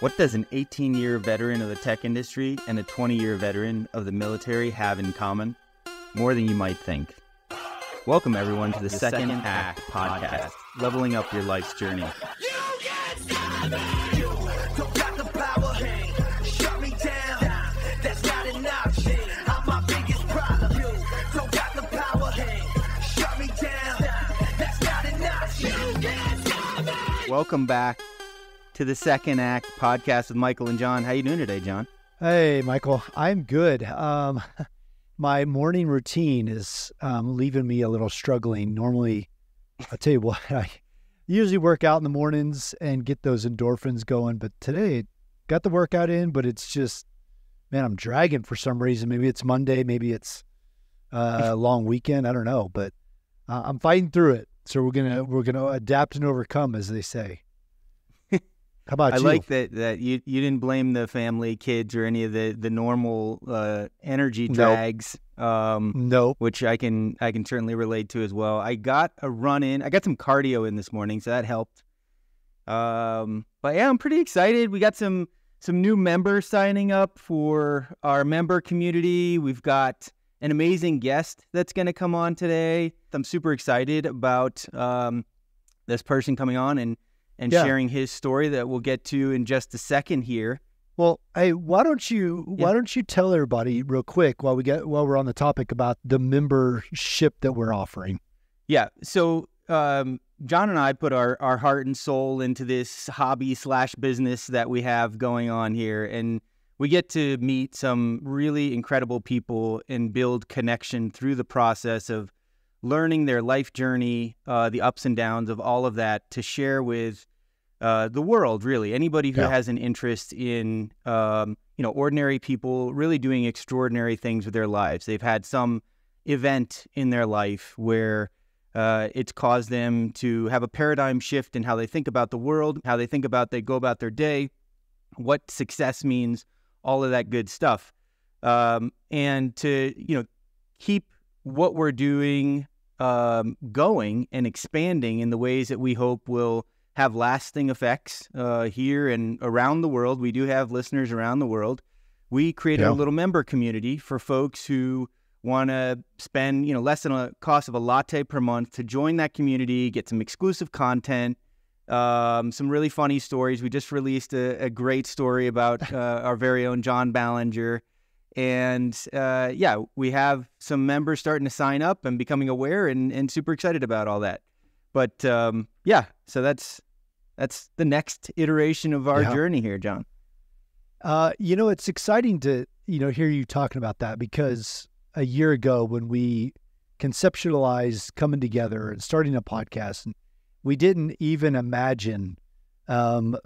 What does an 18 year veteran of the tech industry and a 20 year veteran of the military have in common? More than you might think. Welcome, everyone, to the, Second, Act podcast, leveling up your life's journey. Welcome back to the Second Act podcast with Michael and John. How you doing today, John? Hey, Michael. I'm good. Um, my morning routine is um, leaving me a little struggling. Normally, I'll tell you what, I usually work out in the mornings and get those endorphins going. But today, got the workout in, but it's just, man, I'm dragging for some reason. Maybe it's Monday, maybe it's uh, a long weekend. I don't know, but uh, I'm fighting through it. So we're gonna we're gonna adapt and overcome, as they say. How about I you? like that that you you didn't blame the family, kids, or any of the the normal uh, energy Nope. drags. Um, Nope. which I can I can certainly relate to as well. I got a run in. I got some cardio in this morning, so that helped. Um, but yeah, I'm pretty excited. We got some some new members signing up for our member community. We've got an amazing guest that's going to come on today. I'm super excited about um, this person coming on and and Yeah. sharing his story that we'll get to in just a second here. Well, hey, why don't you why Yeah. don't you tell everybody real quick while we get while we're on the topic about the membership that we're offering? Yeah. So um, John and I put our, our heart and soul into this hobby slash business that we have going on here. And we get to meet some really incredible people and build connection through the process of learning their life journey, uh, the ups and downs of all of that to share with uh, the world, really. Anybody who Yeah. has an interest in, um, you know, ordinary people really doing extraordinary things with their lives. They've had some event in their life where uh, it's caused them to have a paradigm shift in how they think about the world, how they think about they go about their day, what success means, all of that good stuff, um, and to you know keep what we're doing um, going and expanding in the ways that we hope will have lasting effects uh, here and around the world. We do have listeners around the world. We created Yeah. a little member community for folks who want to spend you know less than a cost of a latte per month to join that community, get some exclusive content, um, some really funny stories. We just released a, a great story about uh, our very own John Ballenger. And uh, yeah, we have some members starting to sign up and becoming aware and, and super excited about all that. But um, yeah, so that's that's the next iteration of our Yeah. journey here, John. Uh, you know, it's exciting to you know hear you talking about that because a year ago when we conceptualized coming together and starting a podcast, we didn't even imagine, um,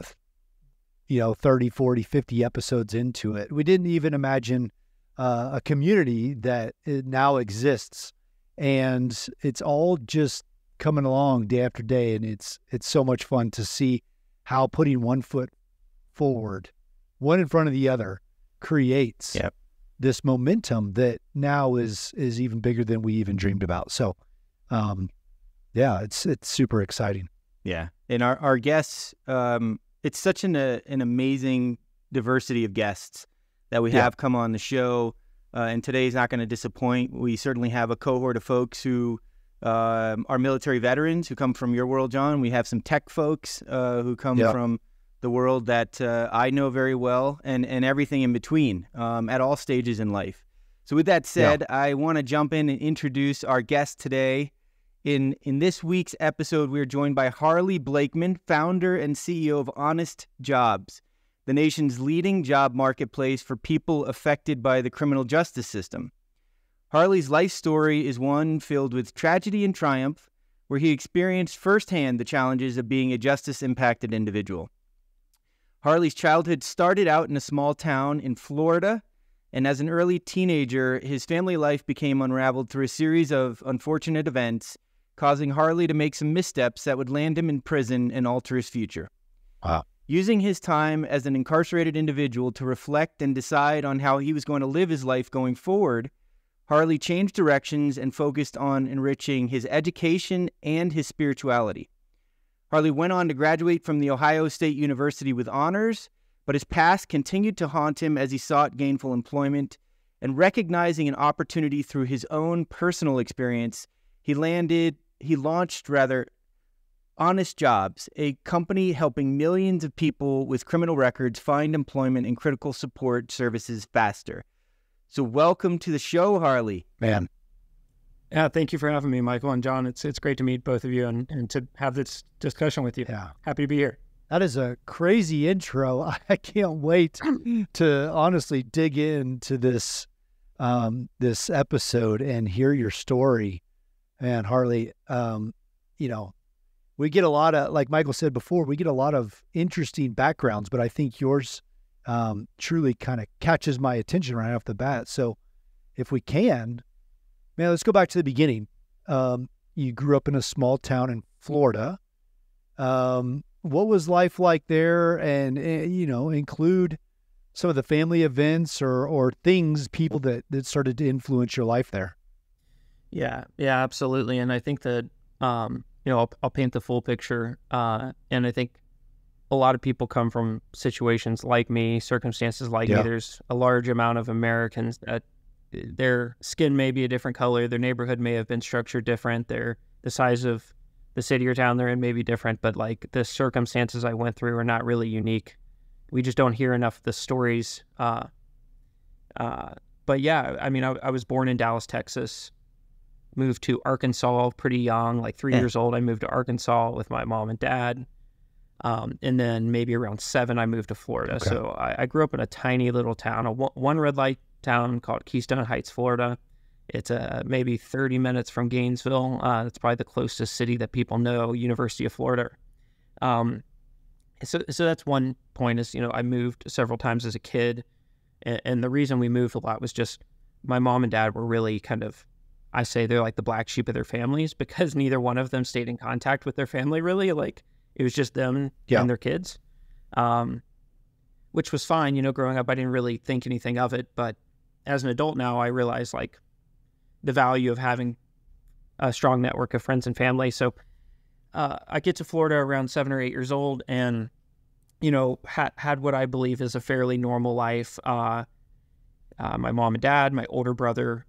you know, 30, 40, 50 episodes into it. We didn't even imagine uh, a community that it now exists, and it's all just coming along day after day, and it's it's so much fun to see how putting one foot forward one in front of the other creates Yep. this momentum that now is is even bigger than we even dreamed about. So, um, yeah, it's it's super exciting. Yeah, and our our guests, um, it's such an uh, an amazing diversity of guests that we Yeah. have come on the show, uh, and today's not going to disappoint. We certainly have a cohort of folks who um, are military veterans who come from your world, John. We have some tech folks uh, who come Yeah. from the world that uh, I know very well, and and everything in between um, at all stages in life. So, with that said, I want to jump in and introduce our guest today. In in this week's episode, we are joined by Harley Blakeman, founder and CEO of Honest Jobs, the nation's leading job marketplace for people affected by the criminal justice system. Harley's life story is one filled with tragedy and triumph, where he experienced firsthand the challenges of being a justice impacted individual. Harley's childhood started out in a small town in Florida, and as an early teenager, his family life became unraveled through a series of unfortunate events, causing Harley to make some missteps that would land him in prison and alter his future. Wow. Using his time as an incarcerated individual to reflect and decide on how he was going to live his life going forward, Harley changed directions and focused on enriching his education and his spirituality. Harley went on to graduate from The Ohio State University with honors, but his past continued to haunt him as he sought gainful employment. And recognizing an opportunity through his own personal experience, he landed, he launched rather Honest Jobs, a company helping millions of people with criminal records find employment and critical support services faster. So, welcome to the show, Harley. Man. Yeah, thank you for having me, Michael and John. It's it's great to meet both of you and, and to have this discussion with you. Yeah. Happy to be here. That is a crazy intro. I can't wait to honestly dig into this um, this episode and hear your story. And Harley, um, you know, we get a lot of, like Michael said before, we get a lot of interesting backgrounds, but I think yours um, truly kind of catches my attention right off the bat. So, if we can, man, let's go back to the beginning. Um, you grew up in a small town in Florida. Um, what was life like there? And, uh, you know, include some of the family events or, or things, people that, that started to influence your life there. Yeah, yeah, absolutely. And I think that, um, you know, I'll, I'll paint the full picture. Uh, and I think a lot of people come from situations like me, circumstances like Yeah. me. There's a large amount of Americans that their skin may be a different color, their neighborhood may have been structured different, their the size of the city or town they're in may be different, but like the circumstances I went through are not really unique. We just don't hear enough of the stories. Uh, uh, but yeah, I mean, I, I was born in Dallas, Texas moved to Arkansas pretty young, like three Yeah. years old. I moved to Arkansas with my mom and dad. Um, and then maybe around seven, I moved to Florida. Okay. So I, I grew up in a tiny little town, a one, one red light town called Keystone Heights, Florida. It's uh, maybe 30 minutes from Gainesville. Uh, it's probably the closest city that people know, University of Florida. Um, so, so that's one point is, you know, I moved several times as a kid. And, and the reason we moved a lot was just my mom and dad were really kind of I say they're like the black sheep of their families because neither one of them stayed in contact with their family really. Like it was just them Yeah. and their kids, um, which was fine. You know, growing up, I didn't really think anything of it. But as an adult now, I realize like the value of having a strong network of friends and family. So uh, I get to Florida around seven or eight years old and, you know, had, had what I believe is a fairly normal life. Uh, uh, my mom and dad, my older brother,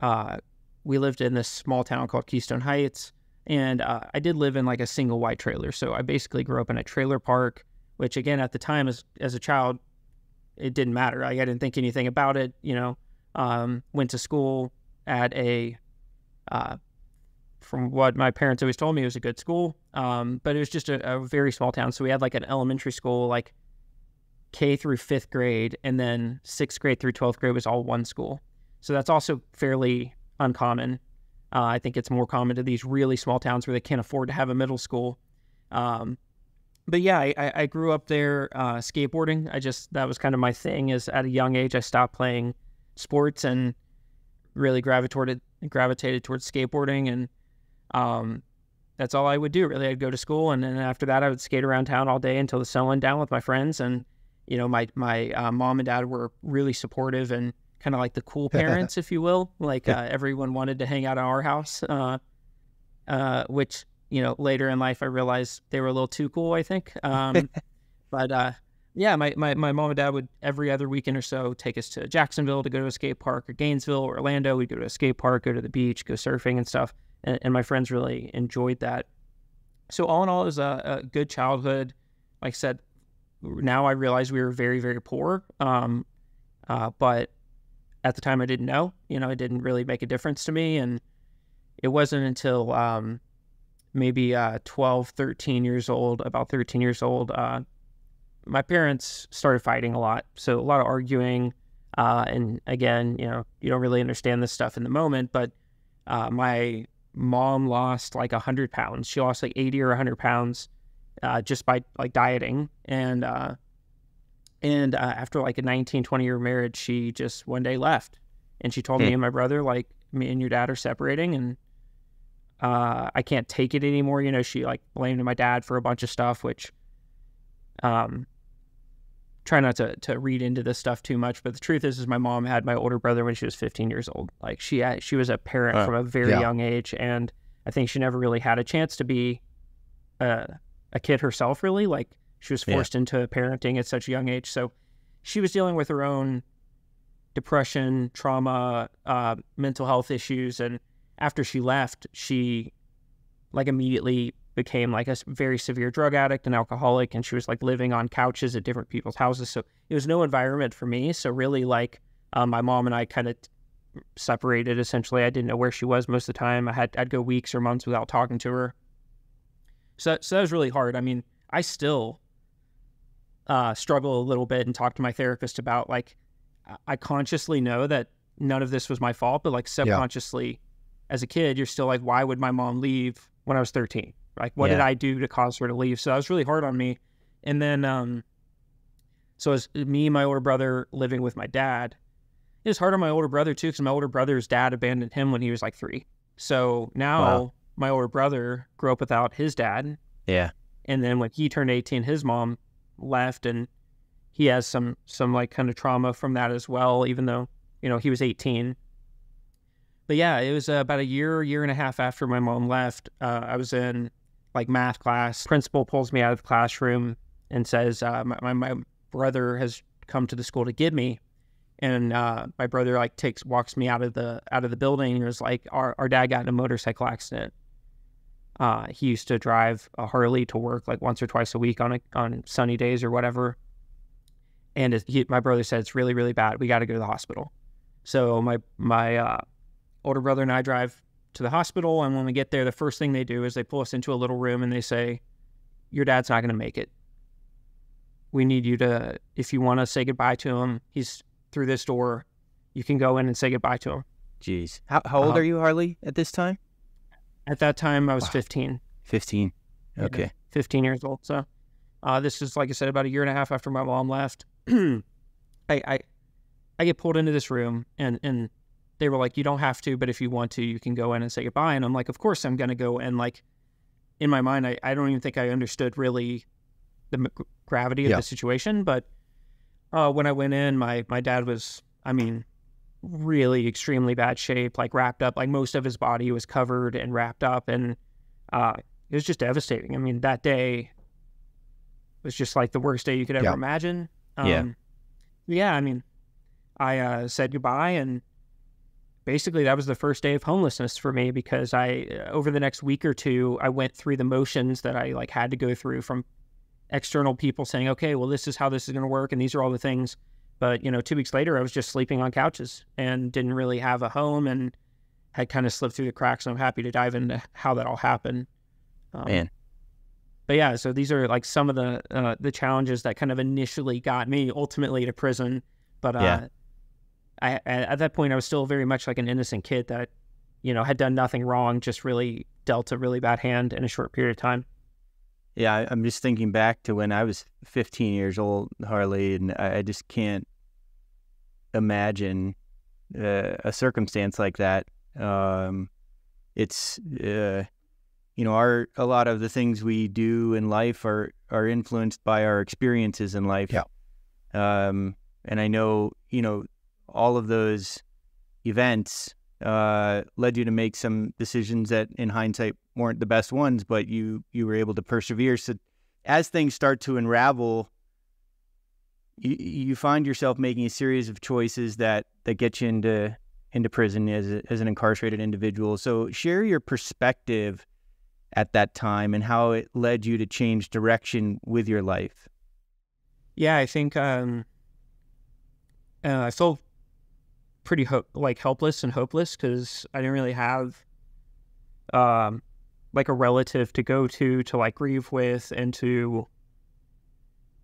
uh, we lived in this small town called Keystone Heights, and uh, I did live in like a single white trailer. So I basically grew up in a trailer park, which again at the time as as a child, it didn't matter. Like, I didn't think anything about it. You know, um, went to school at a, uh, from what my parents always told me, it was a good school. Um, but it was just a, a very small town. So we had like an elementary school, like K through fifth grade, and then sixth grade through twelfth grade was all one school. So that's also fairly uncommon. Uh, I think it's more common to these really small towns where they can't afford to have a middle school. Um, but yeah, I, I grew up there uh, skateboarding. I just that was kind of my thing. Is at a young age I stopped playing sports and really gravitated gravitated towards skateboarding, and um, that's all I would do. Really, I'd go to school, and then after that, I would skate around town all day until the sun went down with my friends. And you know, my my uh, mom and dad were really supportive and kind of like the cool parents, if you will. Like uh, everyone wanted to hang out at our house, uh, uh, which you know later in life I realized they were a little too cool. I think, um, but uh, yeah, my, my my mom and dad would every other weekend or so take us to Jacksonville to go to a skate park, or Gainesville, or Orlando. We'd go to a skate park, go to the beach, go surfing and stuff. And, and my friends really enjoyed that. So all in all, it was a, a good childhood. Like I said, now I realize we were very very poor. Um, uh, but at the time I didn't know. You know, it didn't really make a difference to me. And it wasn't until um, maybe uh, 12, 13 years old, about 13 years old, uh, my parents started fighting a lot. So a lot of arguing. Uh, and again, you know, you don't really understand this stuff in the moment, but uh, my mom lost like 100 pounds. She lost like 80 or 100 pounds uh, just by like dieting. And, uh, and uh, after like a 19, 20 year marriage, she just one day left. And she told Hmm. me and my brother, like, me and your dad are separating and uh, I can't take it anymore. You know, she like blamed my dad for a bunch of stuff, which um, try not to, to read into this stuff too much. But the truth is, is my mom had my older brother when she was 15 years old. Like she had, she was a parent Wow. from a very Yeah. young age. And I think she never really had a chance to be a, a kid herself, really. Like She was Yeah. forced into parenting at such a young age. So she was dealing with her own depression, trauma, uh, mental health issues. And after she left, she like immediately became like a very severe drug addict and alcoholic. And she was like living on couches at different people's houses. So it was no environment for me. So really, like um, my mom and I kind of separated essentially. I didn't know where she was most of the time. I had I'd go weeks or months without talking to her. So so that was really hard. I mean, I still uh, struggle a little bit and talk to my therapist about like I- consciously know that none of this was my fault, but like subconsciously, as a kid, you're still like, why would my mom leave when I was 13? Like, what did I do to cause her to leave? So that was really hard on me. And then, um, so as me and my older brother living with my dad, it was hard on my older brother too, because my older brother's dad abandoned him when he was like three. So now Wow. my older brother grew up without his dad. Yeah. And then when he turned 18, his mom left and he has some, some like kind of trauma from that as well, even though, you know, he was 18. But yeah, it was uh, about a year, year and a half after my mom left. Uh, I was in like math class. Principal pulls me out of the classroom and says, uh, my, my, my brother has come to the school to get me and uh, my brother like takes walks me out of the out of the building and was like our, our dad got in a motorcycle accident uh, he used to drive a harley to work like once or twice a week on a, on sunny days or whatever. And he, my brother said it's really really bad. We got to go to the hospital. So my my uh, older brother and i drive to the hospital and when we get there the first thing they do is they pull us into a little room and they say your dad's not going to make it. We need you to if you want to say goodbye to him he's through this door. You can go in and say goodbye to him. Jeez. How, how old Uh, are you, Harley, at this time? At that time i was Wow. 15 15. Yeah. Okay. 15 years old so uh, this is like i said about a year and a half after my mom left I, I i get pulled into this room and and they were like you don't have to but if you want to you can go in and say goodbye and i'm like of course i'm gonna go and like in my mind i, I don't even think i understood really the m- gravity of Yeah. the situation but uh, when i went in my my dad was i mean really extremely bad shape like wrapped up like most of his body was covered and wrapped up and uh, it was just devastating i mean that day was just like the worst day you could ever Yeah. imagine um, Yeah. yeah i mean i uh, said goodbye and basically that was the first day of homelessness for me because i uh, over the next week or two i went through the motions that i like had to go through from external people saying okay well this is how this is going to work and these are all the things but you know two weeks later i was just sleeping on couches and didn't really have a home and had kind of slipped through the cracks and i'm happy to dive into how that all happened um, Man. but yeah so these are like some of the uh, the challenges that kind of initially got me ultimately to prison but uh Yeah. I, at at that point i was still very much like an innocent kid that you know had done nothing wrong just really dealt a really bad hand in a short period of time Yeah, I'm just thinking back to when I was 15 years old, Harley, and I just can't imagine uh, a circumstance like that. Um, it's uh, you know, our a lot of the things we do in life are are influenced by our experiences in life. Yeah. Um, and I know you know all of those events uh, led you to make some decisions that, in hindsight, weren't the best ones, but you you were able to persevere. So, as things start to unravel, you you find yourself making a series of choices that that get you into into prison as a, as an incarcerated individual. So, share your perspective at that time and how it led you to change direction with your life. Yeah, I think um, uh, I felt pretty ho- like helpless and hopeless because I didn't really have um, like a relative to go to to like grieve with and to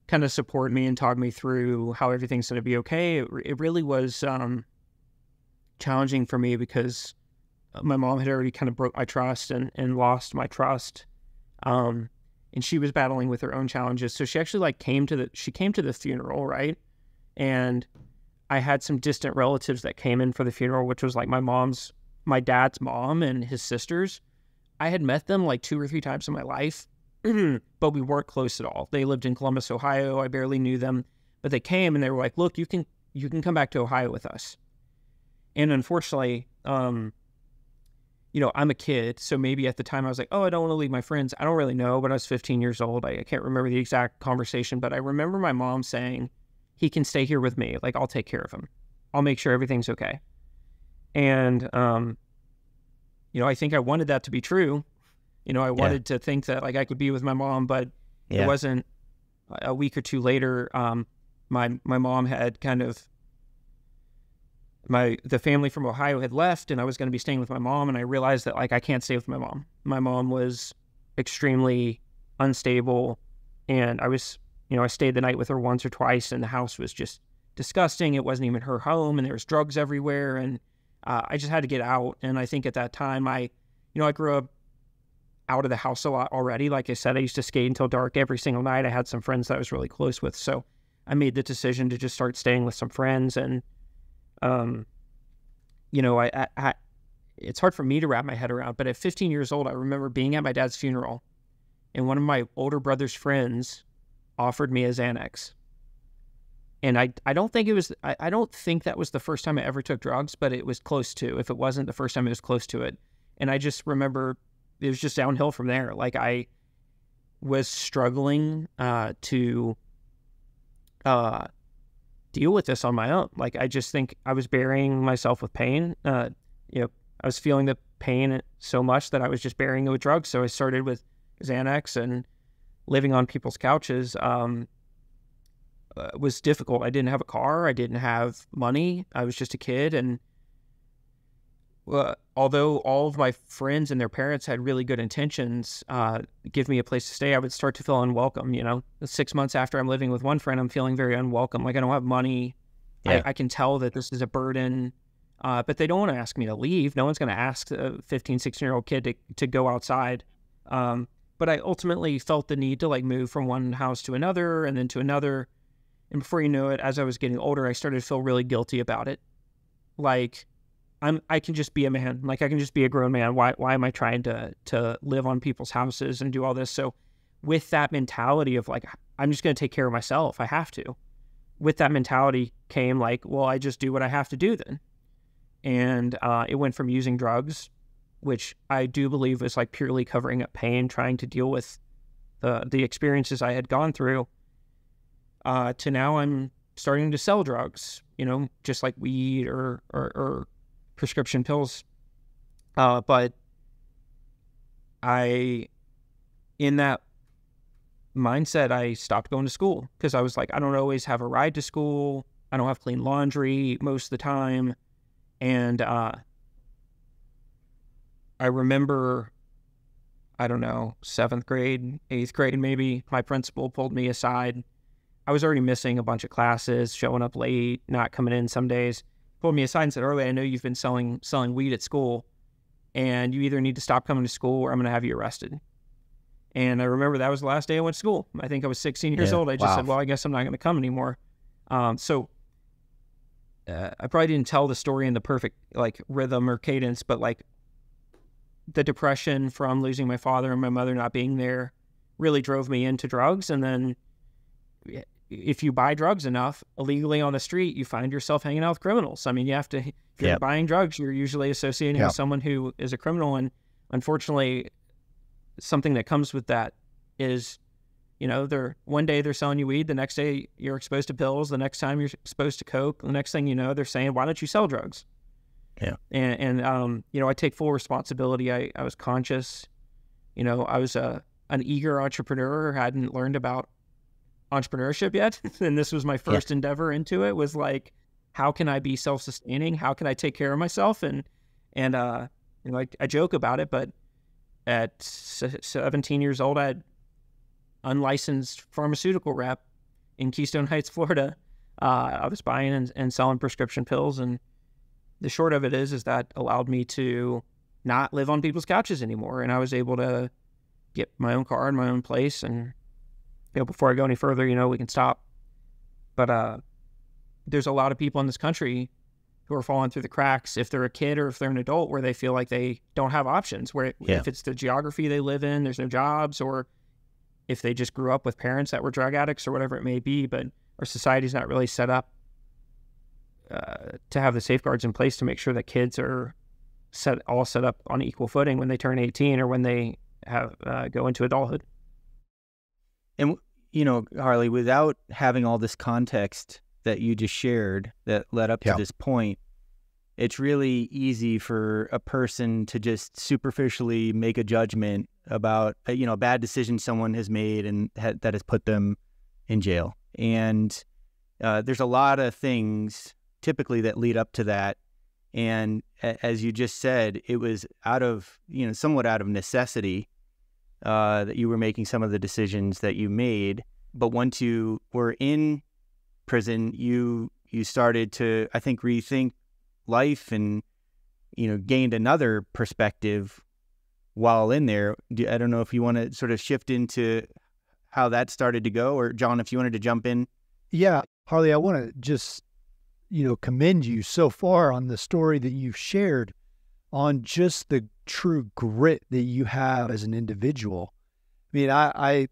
kind of support me and talk me through how everything's going to be okay. It, it really was um, challenging for me because my mom had already kind of broke my trust and, and lost my trust. Um, and she was battling with her own challenges. So she actually like came to the she came to the funeral, right? And I had some distant relatives that came in for the funeral, which was like my mom's my dad's mom and his sisters. I had met them like two or three times in my life, but we weren't close at all. They lived in Columbus, Ohio. I barely knew them, but they came and they were like, "Look, you can you can come back to Ohio with us." And unfortunately, um, you know, I'm a kid, so maybe at the time I was like, oh, I don't want to leave my friends. I don't really know, but I was 15 years old. I, I can't remember the exact conversation, but I remember my mom saying, he can stay here with me. Like, I'll take care of him. I'll make sure everything's okay. And, um, you know, I think I wanted that to be true. You know, I wanted yeah. to think that like I could be with my mom, but yeah. it wasn't. A week or two later, um, my my mom had kind of my the family from Ohio had left and I was going to be staying with my mom and I realized that like I can't stay with my mom. My mom was extremely unstable and I was you know I stayed the night with her once or twice and the house was just disgusting. It wasn't even her home and there was drugs everywhere and uh, I just had to get out and I think at that time I you know I grew up out of the house a lot already. Like I said, I used to skate until dark every single night. I had some friends that I was really close with. So I made the decision to just start staying with some friends and um, you know, I, I, I, it's hard for me to wrap my head around, but at 15 years old, I remember being at my dad's funeral, and one of my older brother's friends offered me a Xanax. And I, I don't think it was, I, I don't think that was the first time I ever took drugs, but it was close to. If it wasn't the first time, it was close to it. And I just remember it was just downhill from there. Like I was struggling uh, to uh, deal with this on my own. Like I just think I was burying myself with pain. Uh, you know, I was feeling the pain so much that I was just burying it with drugs. So I started with Xanax and living on people's couches. Um, uh, was difficult. I didn't have a car. I didn't have money. I was just a kid, and uh, although all of my friends and their parents had really good intentions, uh, give me a place to stay, I would start to feel unwelcome. You know, six months after I'm living with one friend, I'm feeling very unwelcome. Like I don't have money. Yeah. I, I can tell that this is a burden. Uh, but they don't want to ask me to leave. No one's going to ask a 15, 16 year old kid to, to go outside. Um, but I ultimately felt the need to like move from one house to another and then to another. And before you know it, as I was getting older, I started to feel really guilty about it. Like, I'm I can just be a man. Like I can just be a grown man. Why why am I trying to to live on people's houses and do all this? So with that mentality of like I'm just going to take care of myself. I have to. With that mentality came like, well, I just do what I have to do then. And uh, it went from using drugs, which I do believe was like purely covering up pain, trying to deal with the the experiences I had gone through, uh, to now I'm starting to sell drugs. You know, just like weed or or, or prescription pills. Uh, but I, in that mindset, I stopped going to school because I was like, I don't always have a ride to school. I don't have clean laundry most of the time. And uh, I remember, I don't know, seventh grade, eighth grade, maybe, my principal pulled me aside. I was already missing a bunch of classes, showing up late, not coming in some days pulled me aside and said, "Harley, I know you've been selling selling weed at school, and you either need to stop coming to school or I'm going to have you arrested." And I remember that was the last day I went to school. I think I was 16 years yeah, old. I just wow. said, "Well, I guess I'm not going to come anymore." Um, so uh, I probably didn't tell the story in the perfect like rhythm or cadence, but like the depression from losing my father and my mother not being there really drove me into drugs, and then if you buy drugs enough illegally on the street, you find yourself hanging out with criminals. I mean, you have to, if you're yep. buying drugs, you're usually associating yep. with someone who is a criminal. And unfortunately, something that comes with that is, you know, they're one day they're selling you weed, the next day you're exposed to pills, the next time you're exposed to coke, the next thing you know, they're saying, why don't you sell drugs? Yeah. And, and um, you know, I take full responsibility. I, I was conscious, you know, I was a, an eager entrepreneur, hadn't learned about entrepreneurship yet and this was my first yeah. endeavor into it was like how can i be self-sustaining? How can i take care of myself? And and uh you know I, I joke about it but at 17 years old i had unlicensed pharmaceutical rep in keystone heights florida. Uh, i was buying and, and selling prescription pills and the short of it is is that allowed me to not live on people's couches anymore and i was able to get my own car and my own place and you know, before I go any further, you know, we can stop. But uh, there's a lot of people in this country who are falling through the cracks if they're a kid or if they're an adult where they feel like they don't have options. Where yeah. if it's the geography they live in, there's no jobs, or if they just grew up with parents that were drug addicts or whatever it may be, but our society's not really set up uh, to have the safeguards in place to make sure that kids are set all set up on equal footing when they turn 18 or when they have uh, go into adulthood. And you know, Harley, without having all this context that you just shared that led up Yeah. to this point, it's really easy for a person to just superficially make a judgment about uh, you know a bad decision someone has made and ha- that has put them in jail. And uh, there's a lot of things typically that lead up to that. And a- as you just said, it was out of you know somewhat out of necessity uh, that you were making some of the decisions that you made. But once you were in prison, you you started to I think rethink life and you know gained another perspective while in there. Do- I don't know if you want to sort of shift into how that started to go, or John, if you wanted to jump in. Yeah, Harley, I want to just, you know, commend you so far on the story that you've shared on just the true grit that you have as an individual. I mean, I, I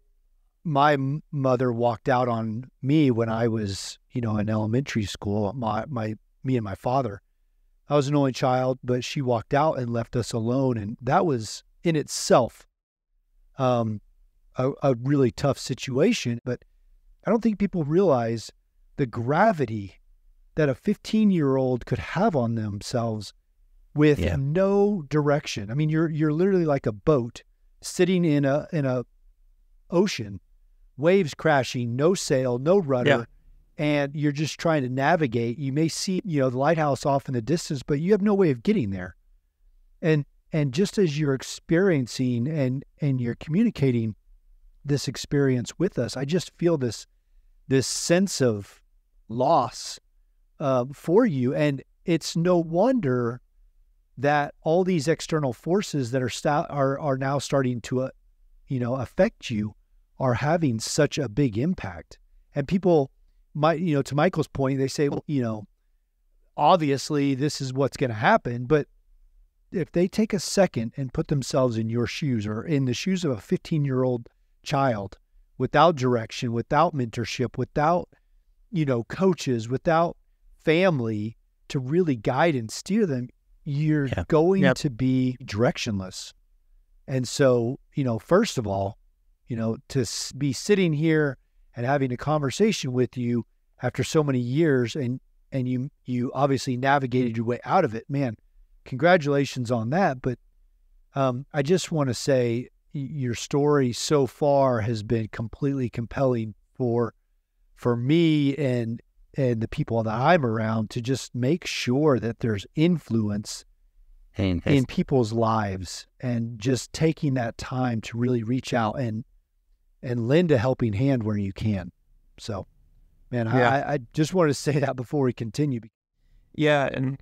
my mother walked out on me when I was, you know, in elementary school. My, my, me and my father. I was an only child, but she walked out and left us alone, and that was in itself, um, a, a really tough situation. But I don't think people realize the gravity that a 15 year old could have on themselves with Yeah. no direction. I mean, you're you're literally like a boat sitting in a in a ocean, waves crashing, no sail, no rudder, Yeah. and you're just trying to navigate. You may see, you know, the lighthouse off in the distance, but you have no way of getting there. And and just as you're experiencing and and you're communicating this experience with us, I just feel this this sense of loss uh, for you, and it's no wonder that all these external forces that are sta- are are now starting to, uh, you know, affect you, are having such a big impact. And people might, you know, to Michael's point, they say, well, you know, obviously this is what's going to happen, but if they take a second and put themselves in your shoes or in the shoes of a 15 year old child without direction, without mentorship, without, you know, coaches, without family to really guide and steer them, you're Yeah. going Yep. to be directionless. And so, you know, first of all, you know, to be sitting here and having a conversation with you after so many years and and you you obviously navigated your way out of it, man, congratulations on that. But um, I just want to say your story so far has been completely compelling for for me and and the people that I'm around to just make sure that there's influence And in people's lives and just taking that time to really reach out and and lend a helping hand where you can. So, man, Yeah. I, I just wanted to say that before we continue. Yeah, and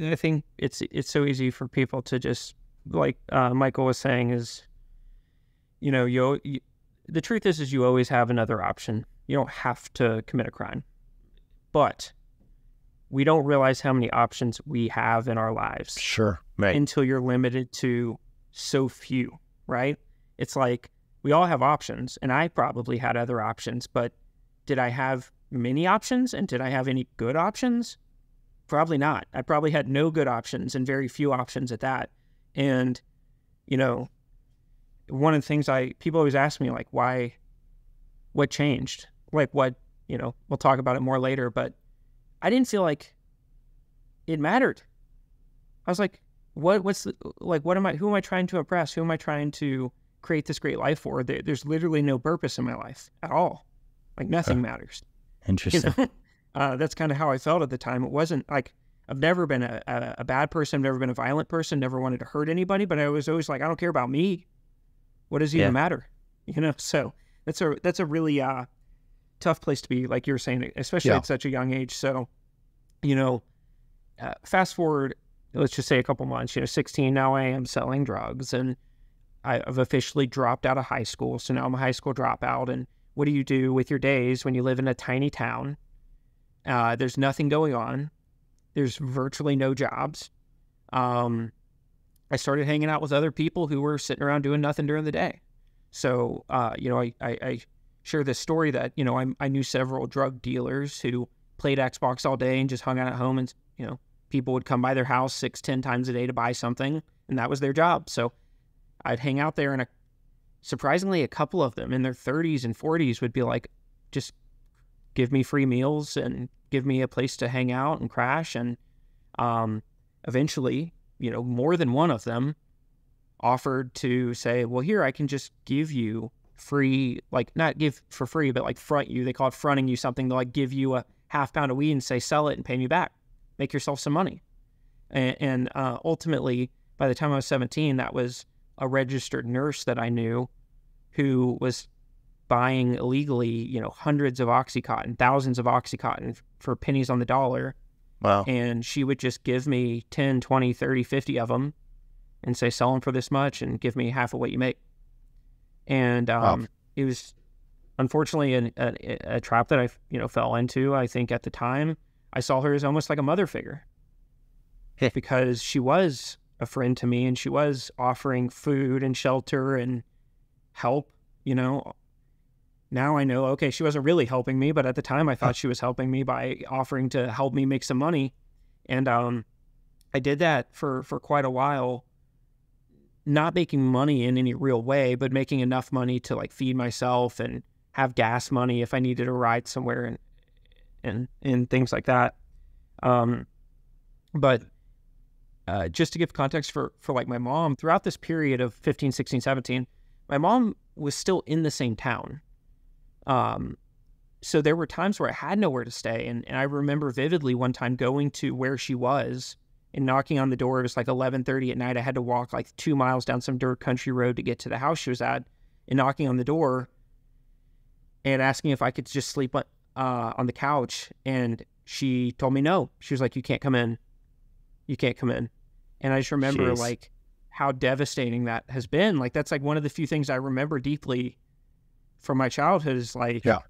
I think it's it's so easy for people to just like uh, Michael was saying is, you know, you, you the truth is is you always have another option. You don't have to commit a crime, but we don't realize how many options we have in our lives Sure. right. until you're limited to so few, right? It's like we all have options, and I probably had other options, but did I have many options and did I have any good options? Probably not. I probably had no good options and very few options at that. And, you know, one of the things I people always ask me, like, why, what changed? Like, what, you know, we'll talk about it more later, but I didn't feel like it mattered. I was like, what what's the, like what am I who am I trying to impress? Who am I trying to create this great life for? There, there's literally no purpose in my life at all. Like nothing matters. You Interesting. know? uh, that's kind of how I felt at the time. It wasn't like I've never been a, a, a bad person, I've never been a violent person, never wanted to hurt anybody, but I was always like, I don't care about me. What does it Yeah. even matter? You know, so that's a that's a really uh, tough place to be, like you were saying, especially Yeah. at such a young age. So, you know, uh, fast forward, let's just say a couple months. You know, 16 now, I am selling drugs, and I- I've officially dropped out of high school. So now I'm a high school dropout. And what do you do with your days when you live in a tiny town? Uh, there's nothing going on. There's virtually no jobs. Um, I started hanging out with other people who were sitting around doing nothing during the day. So, uh, you know, I, I, I share this story that, you know, I, I knew several drug dealers who played Xbox all day and just hung out at home and, you know, people would come by their house six, ten times a day to buy something, and that was their job. So I'd hang out there, and a, surprisingly, a couple of them in their 30s and 40s would be like, just give me free meals and give me a place to hang out and crash. And um, eventually, you know, more than one of them offered to say, well, here, I can just give you free, like not give for free, but like front you. They call it fronting you something. They'll like give you a half pound of weed and say, sell it and pay me back. Make yourself some money. And, and uh, ultimately, by the time I was 17, that was a registered nurse that I knew who was buying illegally, you know, hundreds of Oxycontin, thousands of Oxycontin for pennies on the dollar. Wow. And she would just give me 10, 20, 30, 50 of them and say, sell them for this much and give me half of what you make. And um, wow. it was unfortunately a, a, a, trap that I, you know, fell into. I think at the time I saw her as almost like a mother figure because she was a friend to me and she was offering food and shelter and help, you know, now I know, okay, she wasn't really helping me, but at the time I thought she was helping me by offering to help me make some money. And um, I did that for, for quite a while, not making money in any real way, but making enough money to like feed myself and have gas money if I needed a ride somewhere and, and, and things like that. Um, but uh, just to give context for, for like my mom, throughout this period of 15, 16, 17, my mom was still in the same town um, so there were times where I had nowhere to stay. And, and I remember vividly one time going to where she was and knocking on the door. It was like 1130 at night. I had to walk like two miles down some dirt country road to get to the house she was at and knocking on the door and asking if I could just sleep uh, on the couch. And she told me no. She was like, you can't come in. You can't come in. And I just remember Jeez. like how devastating that has been. Like that's like one of the few things I remember deeply from my childhood is like, yeah.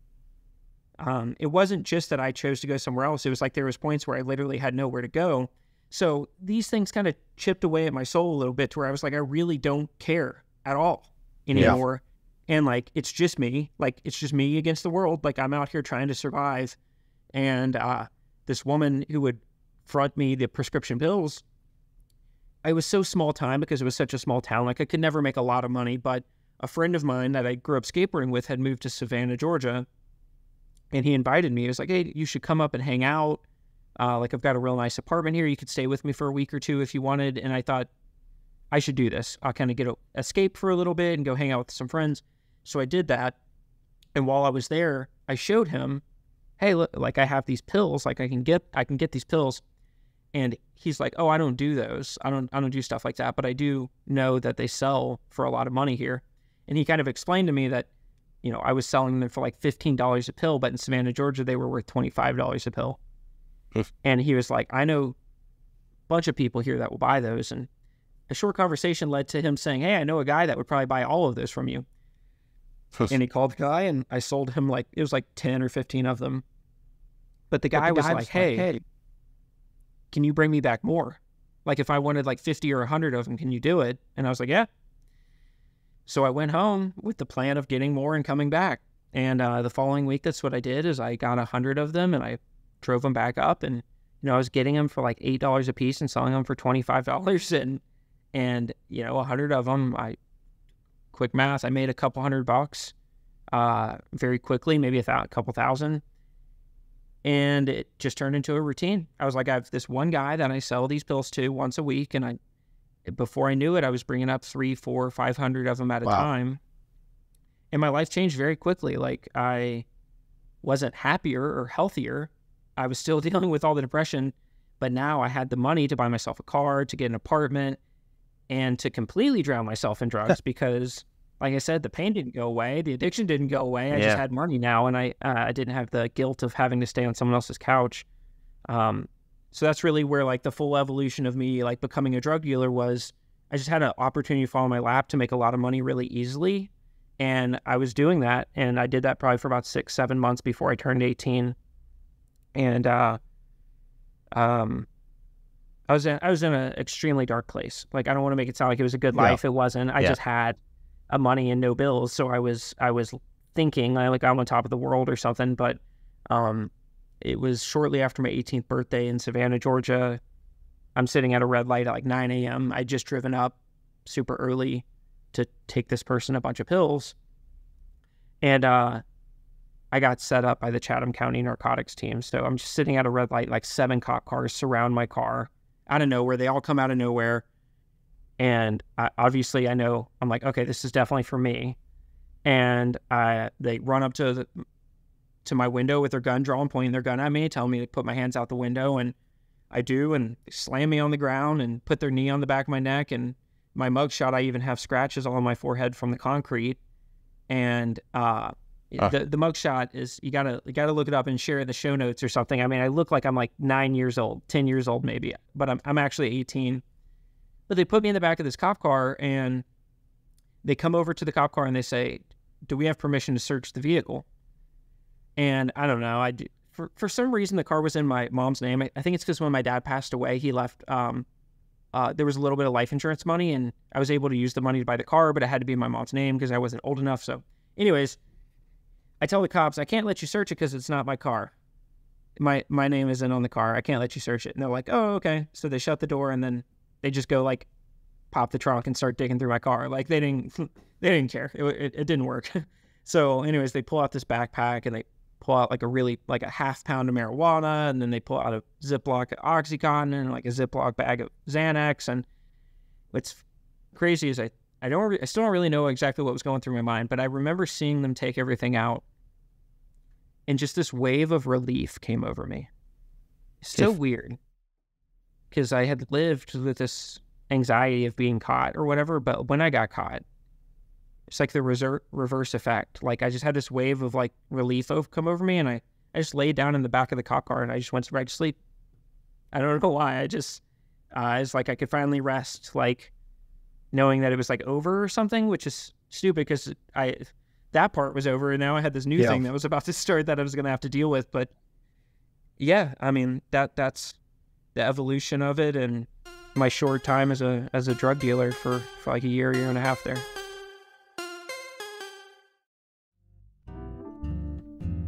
Um, it wasn't just that I chose to go somewhere else. It was like there was points where I literally had nowhere to go. So these things kind of chipped away at my soul a little bit to where I was like, I really don't care at all anymore. Yeah. And like, it's just me. Like, it's just me against the world. Like, I'm out here trying to survive. And uh, this woman who would front me the prescription pills, I was so small time because it was such a small town. Like, I could never make a lot of money, but a friend of mine that I grew up skateboarding with had moved to Savannah, Georgia, and he invited me. He was like, "Hey, you should come up and hang out. Uh, like I've got a real nice apartment here. You could stay with me for a week or two if you wanted." And I thought I should do this. I'll kind of get a, escape for a little bit and go hang out with some friends. So I did that. And while I was there, I showed him, "Hey, look, like I have these pills. Like I can get I can get these pills." And he's like, "Oh, I don't do those. I don't I don't do stuff like that, but I do know that they sell for a lot of money here." And he kind of explained to me that, you know, I was selling them for like $15 a pill, but in Savannah, Georgia, they were worth $25 a pill. And he was like, I know a bunch of people here that will buy those. And a short conversation led to him saying, Hey, I know a guy that would probably buy all of those from you. and he called the guy and I sold him like, it was like 10 or 15 of them. But the guy, but the was, guy like, was hey, like, hey, can you bring me back more? Like if I wanted like 50 or 100 of them, can you do it? And I was like, yeah. So I went home with the plan of getting more and coming back. And uh, the following week, that's what I did is I got a hundred of them and I drove them back up. And, you know, I was getting them for like $8 a piece and selling them for $25. And, and, you know, a hundred of them, I, quick math, I made a couple hundred bucks uh, very quickly, maybe a th- couple thousand. And it just turned into a routine. I was like, I have this one guy that I sell these pills to once a week, and I before I knew it, I was bringing up three, four, five hundred of them at a wow. time, and my life changed very quickly. Like I wasn't happier or healthier. I was still dealing with all the depression, but now I had the money to buy myself a car, to get an apartment, and to completely drown myself in drugs because, like I said, the pain didn't go away, the addiction didn't go away. I yeah. just had money now, and I uh, I didn't have the guilt of having to stay on someone else's couch. Um, so that's really where like the full evolution of me like becoming a drug dealer was I just had an opportunity to fall in my lap to make a lot of money really easily. And I was doing that. And I did that probably for about six, seven months before I turned 18. And uh, um, I was in, I was in an extremely dark place. Like I don't want to make it sound like it was a good life. Yeah. It wasn't. I yeah. just had a money and no bills. So I was I was thinking like I'm on top of the world or something. But um, it was shortly after my 18th birthday in Savannah, Georgia. I'm sitting at a red light at like 9 a.m. I just driven up super early to take this person a bunch of pills. And uh, I got set up by the Chatham County narcotics team. So I'm just sitting at a red light, like seven cop cars surround my car out of nowhere. They all come out of nowhere. And I, obviously, I know I'm like, okay, this is definitely for me. And I, they run up to the, to my window with their gun drawn, pointing their gun at me, telling me to put my hands out the window. And I do, and slam me on the ground and put their knee on the back of my neck. And my mugshot, I even have scratches all on my forehead from the concrete. And uh, Ah. the the mugshot is you gotta you gotta look it up and share the show notes or something. I mean, I look like I'm like nine years old, ten years old maybe, but I'm I'm actually 18. But they put me in the back of this cop car and they come over to the cop car and they say, "Do we have permission to search the vehicle?" And I don't know. I for for some reason the car was in my mom's name. I, I think it's because when my dad passed away, he left. Um, uh, there was a little bit of life insurance money, and I was able to use the money to buy the car, but it had to be in my mom's name because I wasn't old enough. So, anyways, I tell the cops I can't let you search it because it's not my car. My my name isn't on the car. I can't let you search it. And they're like, oh okay. So they shut the door and then they just go like, pop the trunk and start digging through my car. Like they didn't they didn't care. It it, it didn't work. so anyways, they pull out this backpack and they pull out like a really like a half pound of marijuana and then they pull out a Ziploc of OxyContin and like a Ziploc bag of Xanax and what's crazy is I I don't re- I still don't really know exactly what was going through my mind, but I remember seeing them take everything out and just this wave of relief came over me. It's so If- weird because I had lived with this anxiety of being caught or whatever, but when I got caught, it's like the reser- reverse effect. Like I just had this wave of like relief come over me, and I I just laid down in the back of the cop car and I just went to right to sleep. I don't know why. I just uh, it's like I could finally rest, like knowing that it was like over or something, which is stupid because I that part was over and now I had this new Yeah. thing that was about to start that I was going to have to deal with. But yeah, I mean that that's the evolution of it and my short time as a as a drug dealer for for like a year, year and a half there.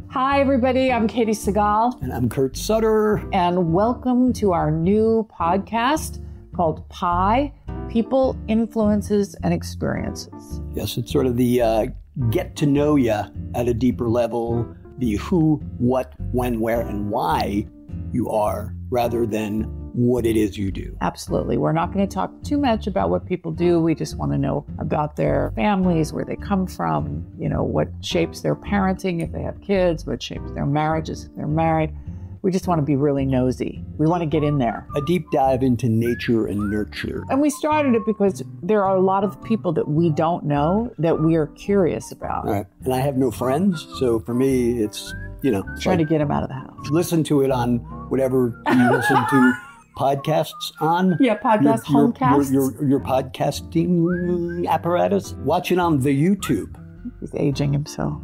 Hi, everybody. I'm Katey Sagal, And I'm Kurt Sutter. and welcome to our new podcast called Pi People, Influences, and Experiences. Yes, it's sort of the uh, get to know you at a deeper level, the who, what, when, where, and why you are, rather than what it is you do. Absolutely. We're not going to talk too much about what people do. We just want to know about their families, where they come from, you know, what shapes their parenting if they have kids, what shapes their marriages if they're married. We just want to be really nosy. We want to get in there. A deep dive into nature and nurture. And we started it because there are a lot of people that we don't know that we are curious about. Right. And I have no friends, so for me, it's, you know, it's Trying like, to get them out of the house. listen to it on whatever you listen to podcasts on. Yeah, podcast, your, homecasts. your, your, your podcasting apparatus. Watch it on the YouTube. He's aging himself.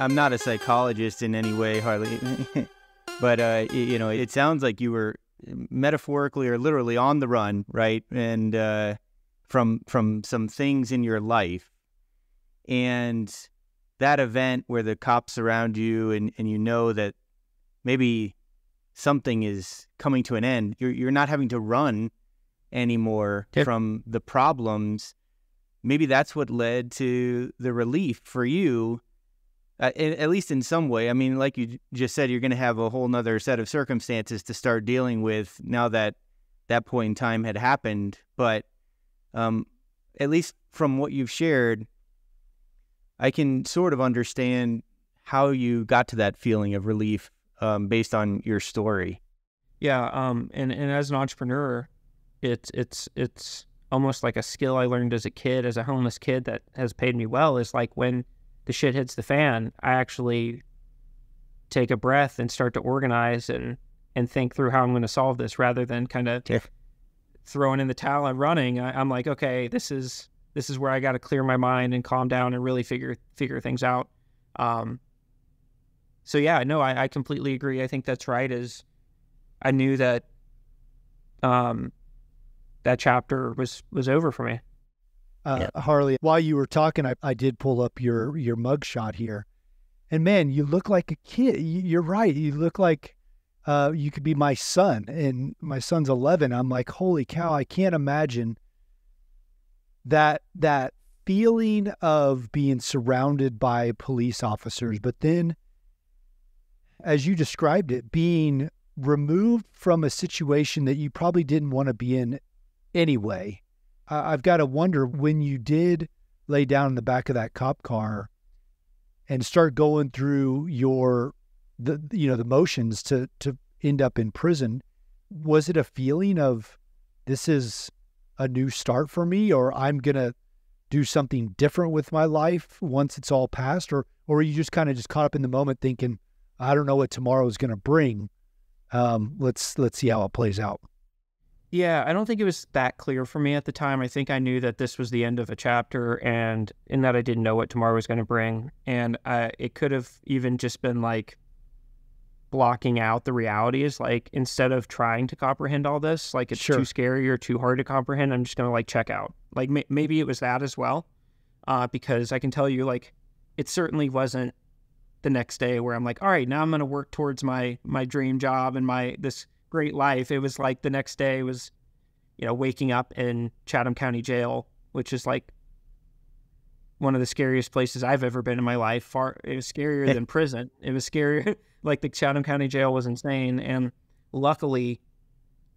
I'm not a psychologist in any way, hardly, but uh, you know, it sounds like you were metaphorically or literally on the run, right? And uh, from from some things in your life, and that event where the cops surround you, and and you know that maybe something is coming to an end. You're you're not having to run anymore Yep. from the problems. Maybe that's what led to the relief for you uh, at least in some way. I mean, like you just said, you're going to have a whole nother set of circumstances to start dealing with now that that point in time had happened. But um, at least from what you've shared, I can sort of understand how you got to that feeling of relief um, based on your story. Yeah, um, and and as an entrepreneur, it's it's it's almost like a skill I learned as a kid, as a homeless kid that has paid me well. Is like when the shit hits the fan, I actually take a breath and start to organize and and think through how I'm going to solve this, rather than kind of Yeah. throwing in the towel and running. I, I'm like, okay, this is this is where I got to clear my mind and calm down and really figure figure things out. Um, so yeah, no, I, I completely agree. I think that's right. Is I knew that um, that chapter was was over for me. Uh, Harley, while you were talking, I, I did pull up your your mugshot here, And man, you look like a kid. You're right. You look like uh, you could be my son, and my son's 11. I'm like, holy cow! I can't imagine that that feeling of being surrounded by police officers, but then, as you described it, being removed from a situation that you probably didn't want to be in anyway. I've got to wonder when you did lay down in the back of that cop car and start going through your the you know the motions to to end up in prison was it a feeling of this is a new start for me or i'm going to do something different with my life once it's all past or or are you just kind of just caught up in the moment thinking i don't know what tomorrow is going to bring. Um, let's let's see how it plays out yeah, I don't think it was that clear for me at the time. I think I knew that this was the end of a chapter, and in that I didn't know what tomorrow was going to bring, and uh, it could have even just been like blocking out the realities. Like instead of trying to comprehend all this, like it's Sure. too scary or too hard to comprehend, I'm just going to like check out. Like may- maybe it was that as well, uh, because I can tell you, like it certainly wasn't the next day where I'm like, all right, now I'm going to work towards my my dream job and my this great life. It was like the next day was, you know, waking up in Chatham County Jail, which is like one of the scariest places I've ever been in my life. Far it was scarier than prison. It was scarier. like the Chatham County Jail was insane, and luckily,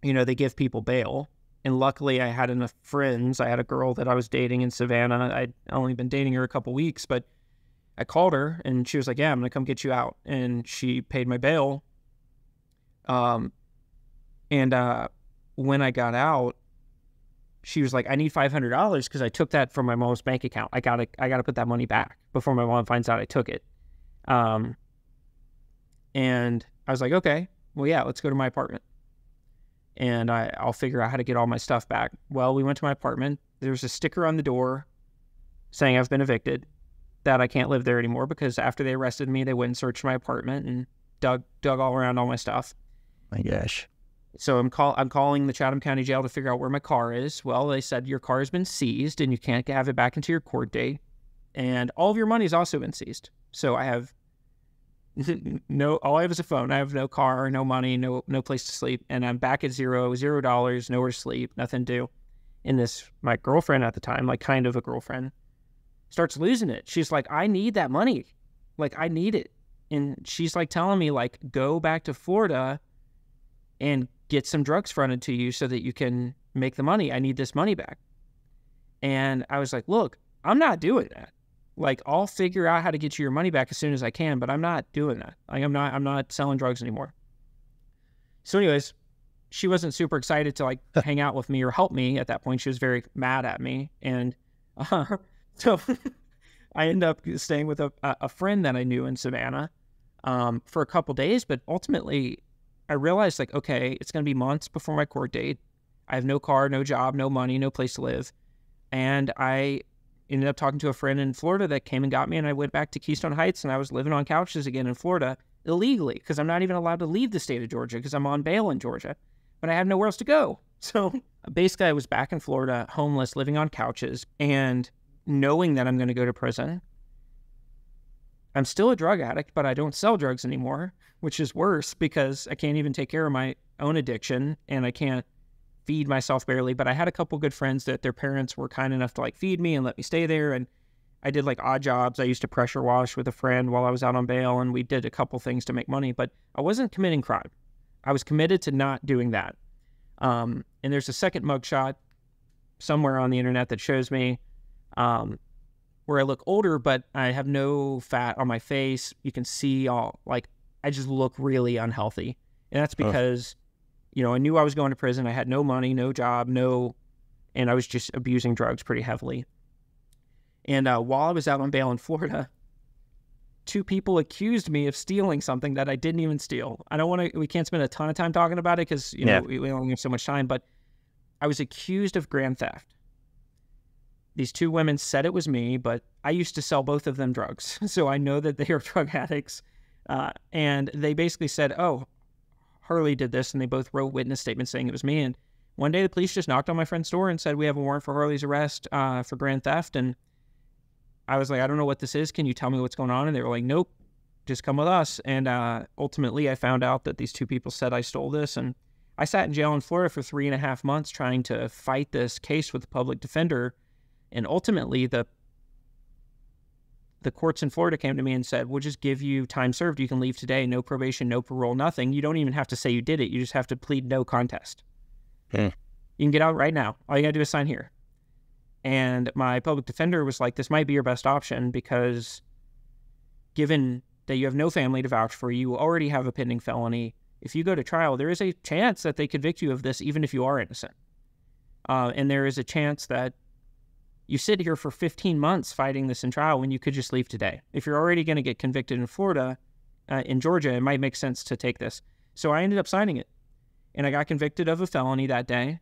you know, they give people bail. And luckily, I had enough friends. I had a girl that I was dating in Savannah. I'd only been dating her a couple weeks, but I called her and she was like, "Yeah, I'm gonna come get you out." And she paid my bail. Um, and uh, when I got out, she was like, "I need five hundred dollars because I took that from my mom's bank account. I gotta, I gotta put that money back before my mom finds out I took it." Um, and I was like, "Okay, well, yeah, let's go to my apartment." And I, I'll figure out how to get all my stuff back. Well, we went to my apartment. There was a sticker on the door saying I've been evicted that I can't live there anymore because after they arrested me, they went and searched my apartment and dug dug all around all my stuff. My gosh. So I'm call I'm calling the Chatham County Jail to figure out where my car is. Well, they said your car has been seized and you can't have it back into your court date, and all of your money has also been seized. So I have no all I have is a phone. I have no car, no money, no no place to sleep, and I'm back at zero, zero dollars, nowhere to sleep, nothing to do. And this my girlfriend at the time, like kind of a girlfriend, starts losing it. She's like, I need that money. Like I need it. And she's like telling me, like, go back to Florida and get some drugs fronted to you so that you can make the money. I need this money back. And I was like, look, I'm not doing that. Like I'll figure out how to get you your money back as soon as I can, but I'm not doing that. Like I'm not I'm not selling drugs anymore. So anyways, she wasn't super excited to like hang out with me or help me at that point. She was very mad at me. And uh, so I end up staying with a, a friend that I knew in Savannah um, for a couple days. But ultimately, I realized like, okay, it's going to be months before my court date. I have no car, no job, no money, no place to live. And I ended up talking to a friend in Florida that came and got me. And I went back to Keystone Heights and I was living on couches again in Florida illegally because I'm not even allowed to leave the state of Georgia because I'm on bail in Georgia. But I have nowhere else to go. So basically, I was back in Florida, homeless, living on couches. And knowing that I'm going to go to prison. I'm still a drug addict, but I don't sell drugs anymore, which is worse because I can't even take care of my own addiction and I can't feed myself barely. But I had a couple good friends that their parents were kind enough to like feed me and let me stay there. And I did like odd jobs. I used to pressure wash with a friend while I was out on bail, and we did a couple things to make money, but I wasn't committing crime. I was committed to not doing that. Um, and there's a second mugshot somewhere on the internet that shows me um, where I look older, but I have no fat on my face. You can see all like I just look really unhealthy, and that's because you know I knew I was going to prison. I had no money, no job, no, and I was just abusing drugs pretty heavily. And uh, while I was out on bail in Florida, two people accused me of stealing something that I didn't even steal. I don't want to. We can't spend a ton of time talking about it because you know Yeah. we, we only have so much time. But I was accused of grand theft. These two women said it was me, but I used to sell both of them drugs, so I know that they are drug addicts. Uh, and they basically said, "Oh, Harley did this," and they both wrote witness statements saying it was me. And one day, the police just knocked on my friend's door and said, "We have a warrant for Harley's arrest uh, for grand theft." And I was like, "I don't know what this is. Can you tell me what's going on?" And they were like, "Nope, just come with us. And uh, ultimately, I found out that these two people said I stole this. And I sat in jail in Florida for three and a half months trying to fight this case with the public defender. And ultimately, the the courts in Florida came to me and said, "We'll just give you time served. You can leave today. No probation, no parole, nothing. You don't even have to say you did it. You just have to plead no contest. Hmm. You can get out right now. All you got to do is sign here." And my public defender was like, "This might be your best option because, given that you have no family to vouch for you, you already have a pending felony. If you go to trial, there is a chance that they convict you of this, even if you are innocent. Uh, and there is a chance that you sit here for 15 months fighting this in trial when you could just leave today. If you're already going to get convicted in Florida, uh, in Georgia, it might make sense to take this. So I ended up signing it. And I got convicted of a felony that day.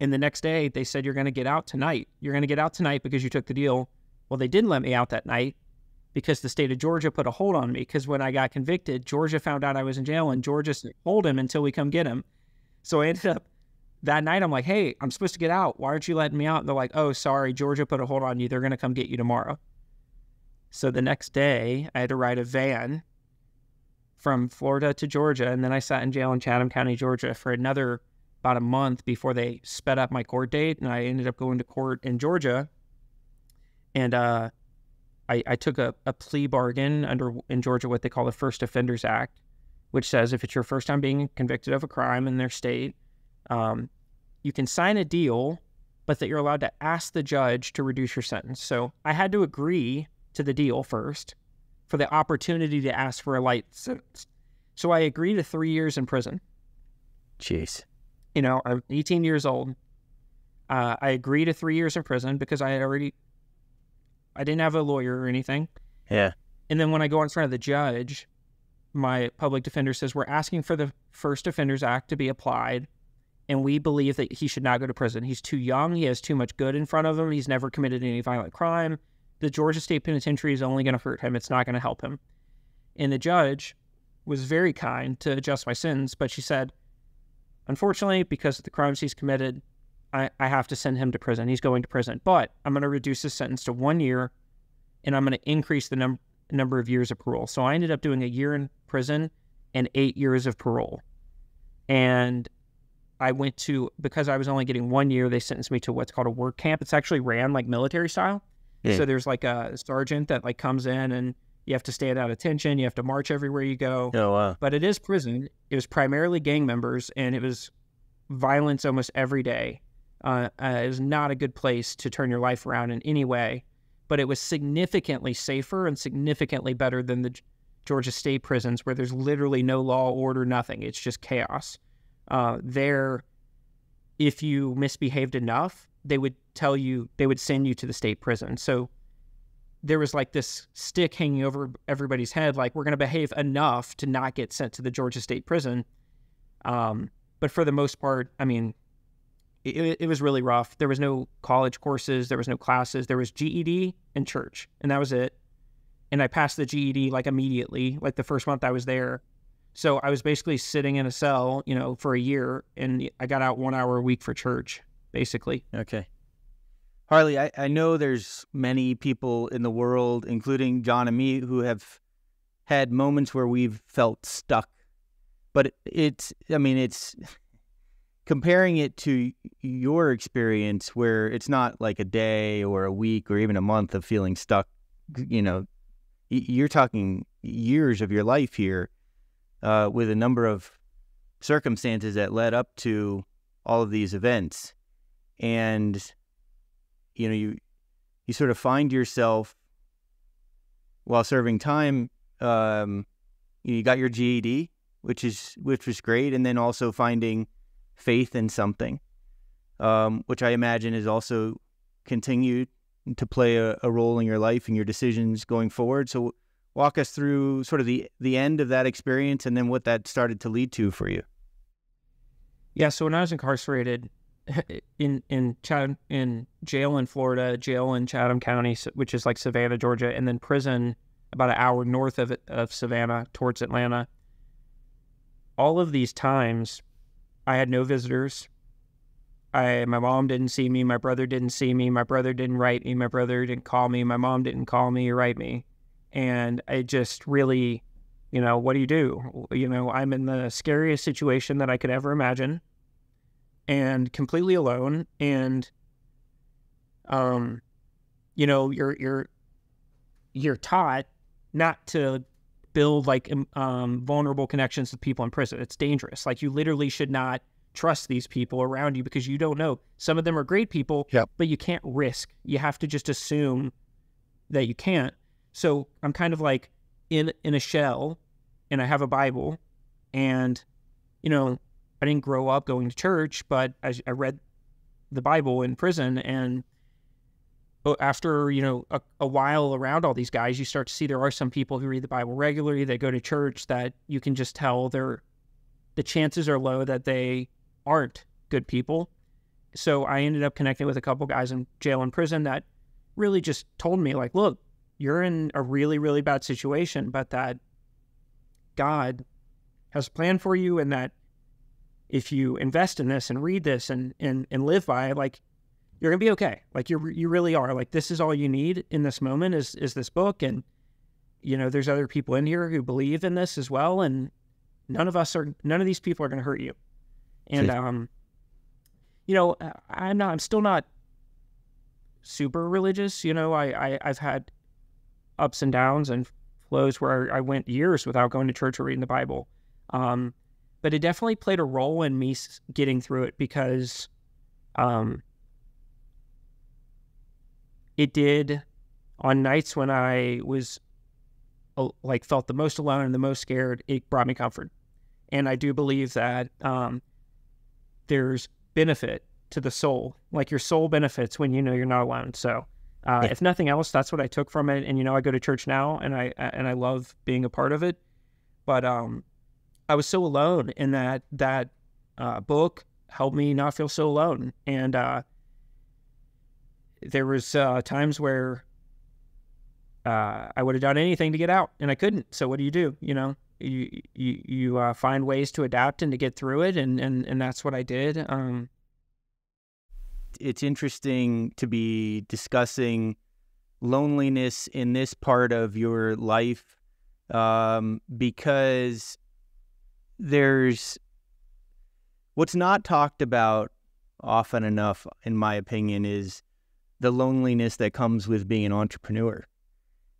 And the next day, they said, You're going to get out tonight. You're going to get out tonight because you took the deal. Well, they didn't let me out that night because the state of Georgia put a hold on me. Because when I got convicted, Georgia found out I was in jail and Georgia Hold him until we come get him. So I ended up that night, I'm like, hey, I'm supposed to get out. Why aren't you letting me out? And they're like, oh, sorry, Georgia put a hold on you. They're going to come get you tomorrow. So the next day, I had to ride a van from Florida to Georgia. And then I sat in jail in Chatham County, Georgia for another about a month before they sped up my court date. And I ended up going to court in Georgia. And uh, I, I took a, a plea bargain under in Georgia, what they call the First Offenders Act, which says if it's your first time being convicted of a crime in their state, um, you can sign a deal, but that you're allowed to ask the judge to reduce your sentence. So I had to agree to the deal first for the opportunity to ask for a light sentence. So I agreed to three years in prison. Jeez. You know, I'm 18 years old. Uh, I agreed to three years in prison because I had already, I didn't have a lawyer or anything. Yeah. And then when I go in front of the judge, my public defender says, We're asking for the First Offenders Act to be applied and we believe that he should not go to prison. He's too young. He has too much good in front of him. He's never committed any violent crime. The Georgia State Penitentiary is only going to hurt him. It's not going to help him. And the judge was very kind to adjust my sentence, but she said, unfortunately, because of the crimes he's committed, I, I have to send him to prison. He's going to prison. But I'm going to reduce his sentence to one year and I'm going to increase the num- number of years of parole. So I ended up doing a year in prison and eight years of parole. And I went to because I was only getting one year. They sentenced me to what's called a work camp. It's actually ran like military style. Yeah. So there's like a sergeant that like comes in and you have to stand out attention. You have to march everywhere you go. Oh wow! But it is prison. It was primarily gang members, and it was violence almost every day. Uh, uh, it was not a good place to turn your life around in any way. But it was significantly safer and significantly better than the Georgia State prisons, where there's literally no law, order, nothing. It's just chaos uh, there, if you misbehaved enough, they would tell you, they would send you to the state prison. So there was like this stick hanging over everybody's head, like we're going to behave enough to not get sent to the Georgia State prison. Um, but for the most part, I mean, it, it, was really rough. There was no college courses, there was no classes, there was GED and church, and that was it. And I passed the GED like immediately, like the first month I was there. So I was basically sitting in a cell, you know, for a year, and I got out one hour a week for church, basically. Okay. Harley, I, I know there's many people in the world, including John and me, who have had moments where we've felt stuck. But it's, I mean, it's comparing it to your experience where it's not like a day or a week or even a month of feeling stuck. You know, you're talking years of your life here uh, with a number of circumstances that led up to all of these events, and you know you you sort of find yourself while serving time. Um, you got your GED, which is which was great, and then also finding faith in something, um, which I imagine is also continued to play a, a, role in your life and your decisions going forward. So, walk us through sort of the the end of that experience and then what that started to lead to for you. Yeah, so when I was incarcerated in in Chatham, in jail in Florida, jail in Chatham County, which is like Savannah, Georgia, and then prison about an hour north of of Savannah towards Atlanta. All of these times, I had no visitors. I my mom didn't see me, my brother didn't see me, my brother didn't write me, my brother didn't call me, my mom didn't call me or write me And I just really, you know, what do you do? You know, I'm in the scariest situation that I could ever imagine and completely alone. And, um, you know, you're, you're, you're taught not to build like um, vulnerable connections with people in prison. It's dangerous. Like you literally should not trust these people around you because you don't know. Some of them are great people, yep. but you can't risk. You have to just assume that you can't. So I'm kind of like in in a shell and I have a Bible and you know, I didn't grow up going to church, but I, I read the Bible in prison and after you know a, a, while around all these guys you start to see there are some people who read the bible regularly they go to church that you can just tell they're the chances are low that they aren't good people. So I ended up connecting with a couple guys in jail and prison that really just told me, like, look, you're in a really, really bad situation, but that God has a plan for you and that if you invest in this and read this and and, and live by it, like you're gonna be okay. Like you you really are. Like this is all you need in this moment is is this book and you know there's other people in here who believe in this as well and none of us are none of these people are gonna hurt you. And um, you know, I'm not. I'm still not super religious. You know, I, I I've had ups and downs and flows where I went years without going to church or reading the Bible. Um, but it definitely played a role in me getting through it because um, it did on nights when I was uh, like felt the most alone and the most scared. It brought me comfort, and I do believe that um, there's benefit to the soul. Like your soul benefits when you know you're not alone. So, uh, if nothing else, that's what I took from it. And you know, I go to church now, and I and I love being a part of it. But um, I was so alone in that that uh, book helped me not feel so alone. And uh, there was uh, times where uh, I would have done anything to get out, and I couldn't. So what do you do? You know, you you you uh, find ways to adapt and to get through it, and and and that's what I did. Um, it's interesting to be discussing loneliness in this part of your life um, because there's what's not talked about often enough, in my opinion, is the loneliness that comes with being an entrepreneur.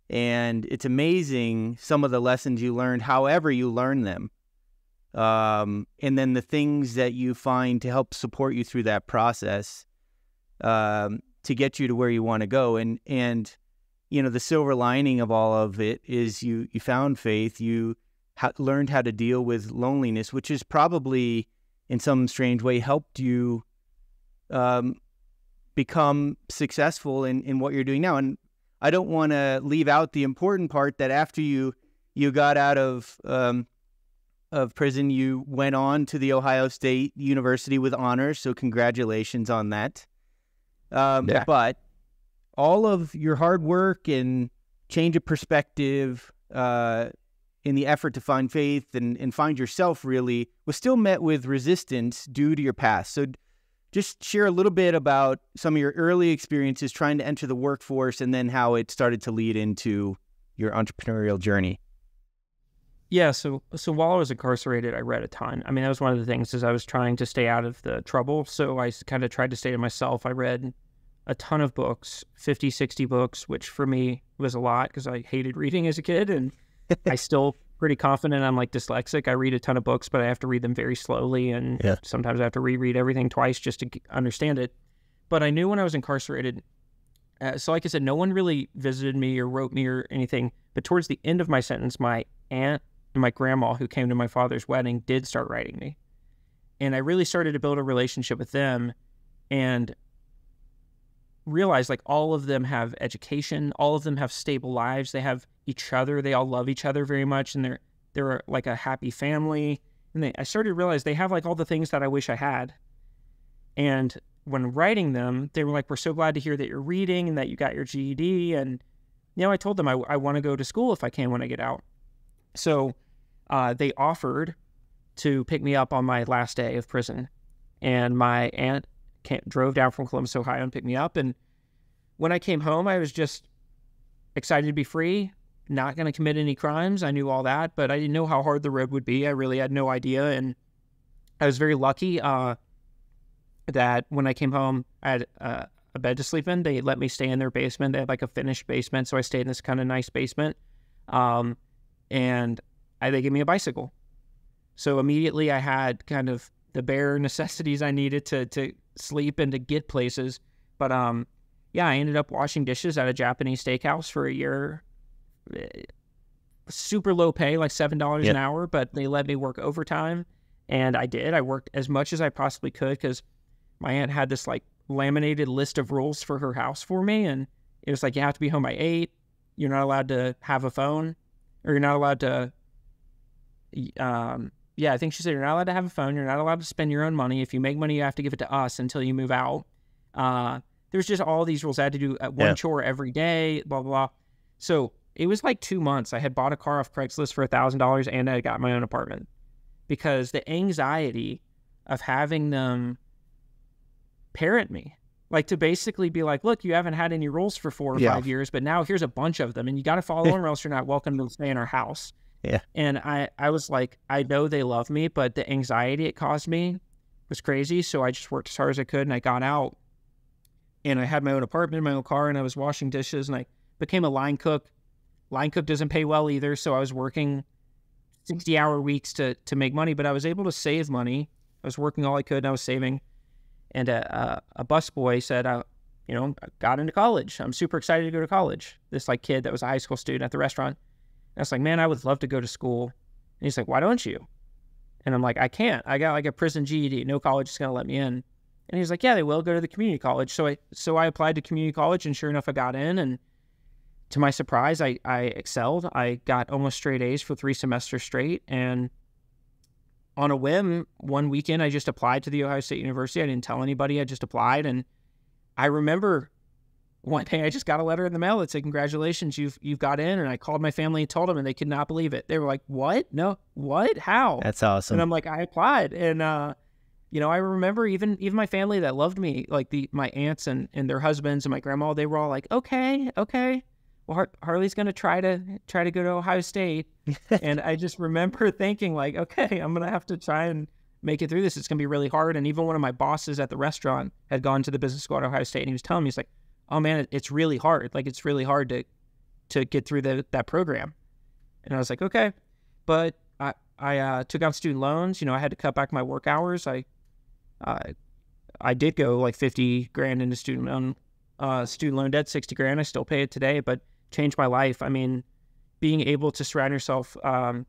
And it's amazing some of the lessons you learned, however you learn them. Um, and then the things that you find to help support you through that process um, to get you to where you want to go. And, and, you know, the silver lining of all of it is you, you found faith, you ha- learned how to deal with loneliness, which has probably in some strange way helped you um, become successful in, in what you're doing now. And I don't want to leave out the important part that after you you got out of um, of prison, you went on to the Ohio State University with honors. So congratulations on that. Um, yeah. But all of your hard work and change of perspective uh, in the effort to find faith and, and find yourself really was still met with resistance due to your past. So just share a little bit about some of your early experiences trying to enter the workforce and then how it started to lead into your entrepreneurial journey. Yeah, so so while I was incarcerated, I read a ton. I mean, that was one of the things is I was trying to stay out of the trouble, so I kind of tried to stay to myself. I read a ton of books, 50, 60 books, which for me was a lot because I hated reading as a kid and I still pretty confident I'm like dyslexic. I read a ton of books, but I have to read them very slowly, and yeah. sometimes I have to reread everything twice just to understand it. But I knew when I was incarcerated. Uh, so, like I said, no one really visited me or wrote me or anything. But towards the end of my sentence, my aunt and my grandma, who came to my father's wedding, did start writing me, and I really started to build a relationship with them. And realize like all of them have education, all of them have stable lives, they have each other, they all love each other very much, and they're they're like a happy family. And they, I started to realize they have like all the things that I wish I had. And when writing them, they were like, "We're so glad to hear that you're reading and that you got your GED." And you know, I told them I, I want to go to school if I can when I get out. So uh, they offered to pick me up on my last day of prison, and my aunt came, drove down from Columbus, Ohio, and picked me up. And when I came home, I was just excited to be free. not going to commit any crimes. I knew all that, but I didn't know how hard the road would be. I really had no idea. And I was very lucky uh, that when I came home, I had uh, a bed to sleep in. They let me stay in their basement. They had like a finished basement. So I stayed in this kind of nice basement. Um, and I, they gave me a bicycle. So immediately I had kind of the bare necessities I needed to, to sleep and to get places. But um, yeah, I ended up washing dishes at a Japanese steakhouse for a year super low pay, like seven dollars an hour, but they let me work overtime, and I did. I worked as much as I possibly could because my aunt had this like laminated list of rules for her house for me, and it was like you have to be home by eight. You're not allowed to have a phone, or you're not allowed to. Um, yeah, I think she said you're not allowed to have a phone. You're not allowed to spend your own money. If you make money, you have to give it to us until you move out. Uh, there's just all these rules. I had to do one yeah. chore every day. Blah blah. blah. So it was like two months. I had bought a car off Craigslist for a thousand dollars and I got my own apartment because the anxiety of having them parent me, like to basically be like, look, you haven't had any rules for four or yeah. five years, but now here's a bunch of them and you got to follow them or else you're not welcome to stay in our house. Yeah. And I, I was like, I know they love me, but the anxiety it caused me was crazy. So I just worked as hard as I could and I got out and I had my own apartment, my own car, and I was washing dishes and I became a line cook Line cook doesn't pay well either, so I was working 60 hour weeks to to make money, but I was able to save money. I was working all I could and I was saving. And a, a, a busboy said, I, you know, I got into college. I'm super excited to go to college. This like kid that was a high school student at the restaurant. I was like, man, I would love to go to school. And he's like, why don't you? And I'm like, I can't. I got like a prison GED. No college is going to let me in. And he's like, yeah, they will go to the community college. So I so I applied to community college, and sure enough, I got in. And to my surprise, I, I excelled. I got almost straight A's for three semesters straight. And on a whim, one weekend, I just applied to the Ohio State University. I didn't tell anybody. I just applied. And I remember one day I just got a letter in the mail that said, Congratulations, you've you've got in. And I called my family and told them, and they could not believe it. They were like, What? No, what? How? That's awesome. And I'm like, I applied. And uh, you know, I remember even even my family that loved me, like the my aunts and, and their husbands and my grandma, they were all like, Okay, okay well, Har- Harley's going to try to try to go to Ohio State, and I just remember thinking like, okay, I'm going to have to try and make it through this. It's going to be really hard. And even one of my bosses at the restaurant had gone to the business school at Ohio State, and he was telling me, he's like, oh man, it's really hard. Like it's really hard to to get through the, that program. And I was like, okay, but I I uh, took out student loans. You know, I had to cut back my work hours. I uh, I did go like 50 grand into student loan uh, student loan debt, 60 grand. I still pay it today, but changed my life. I mean, being able to surround yourself um,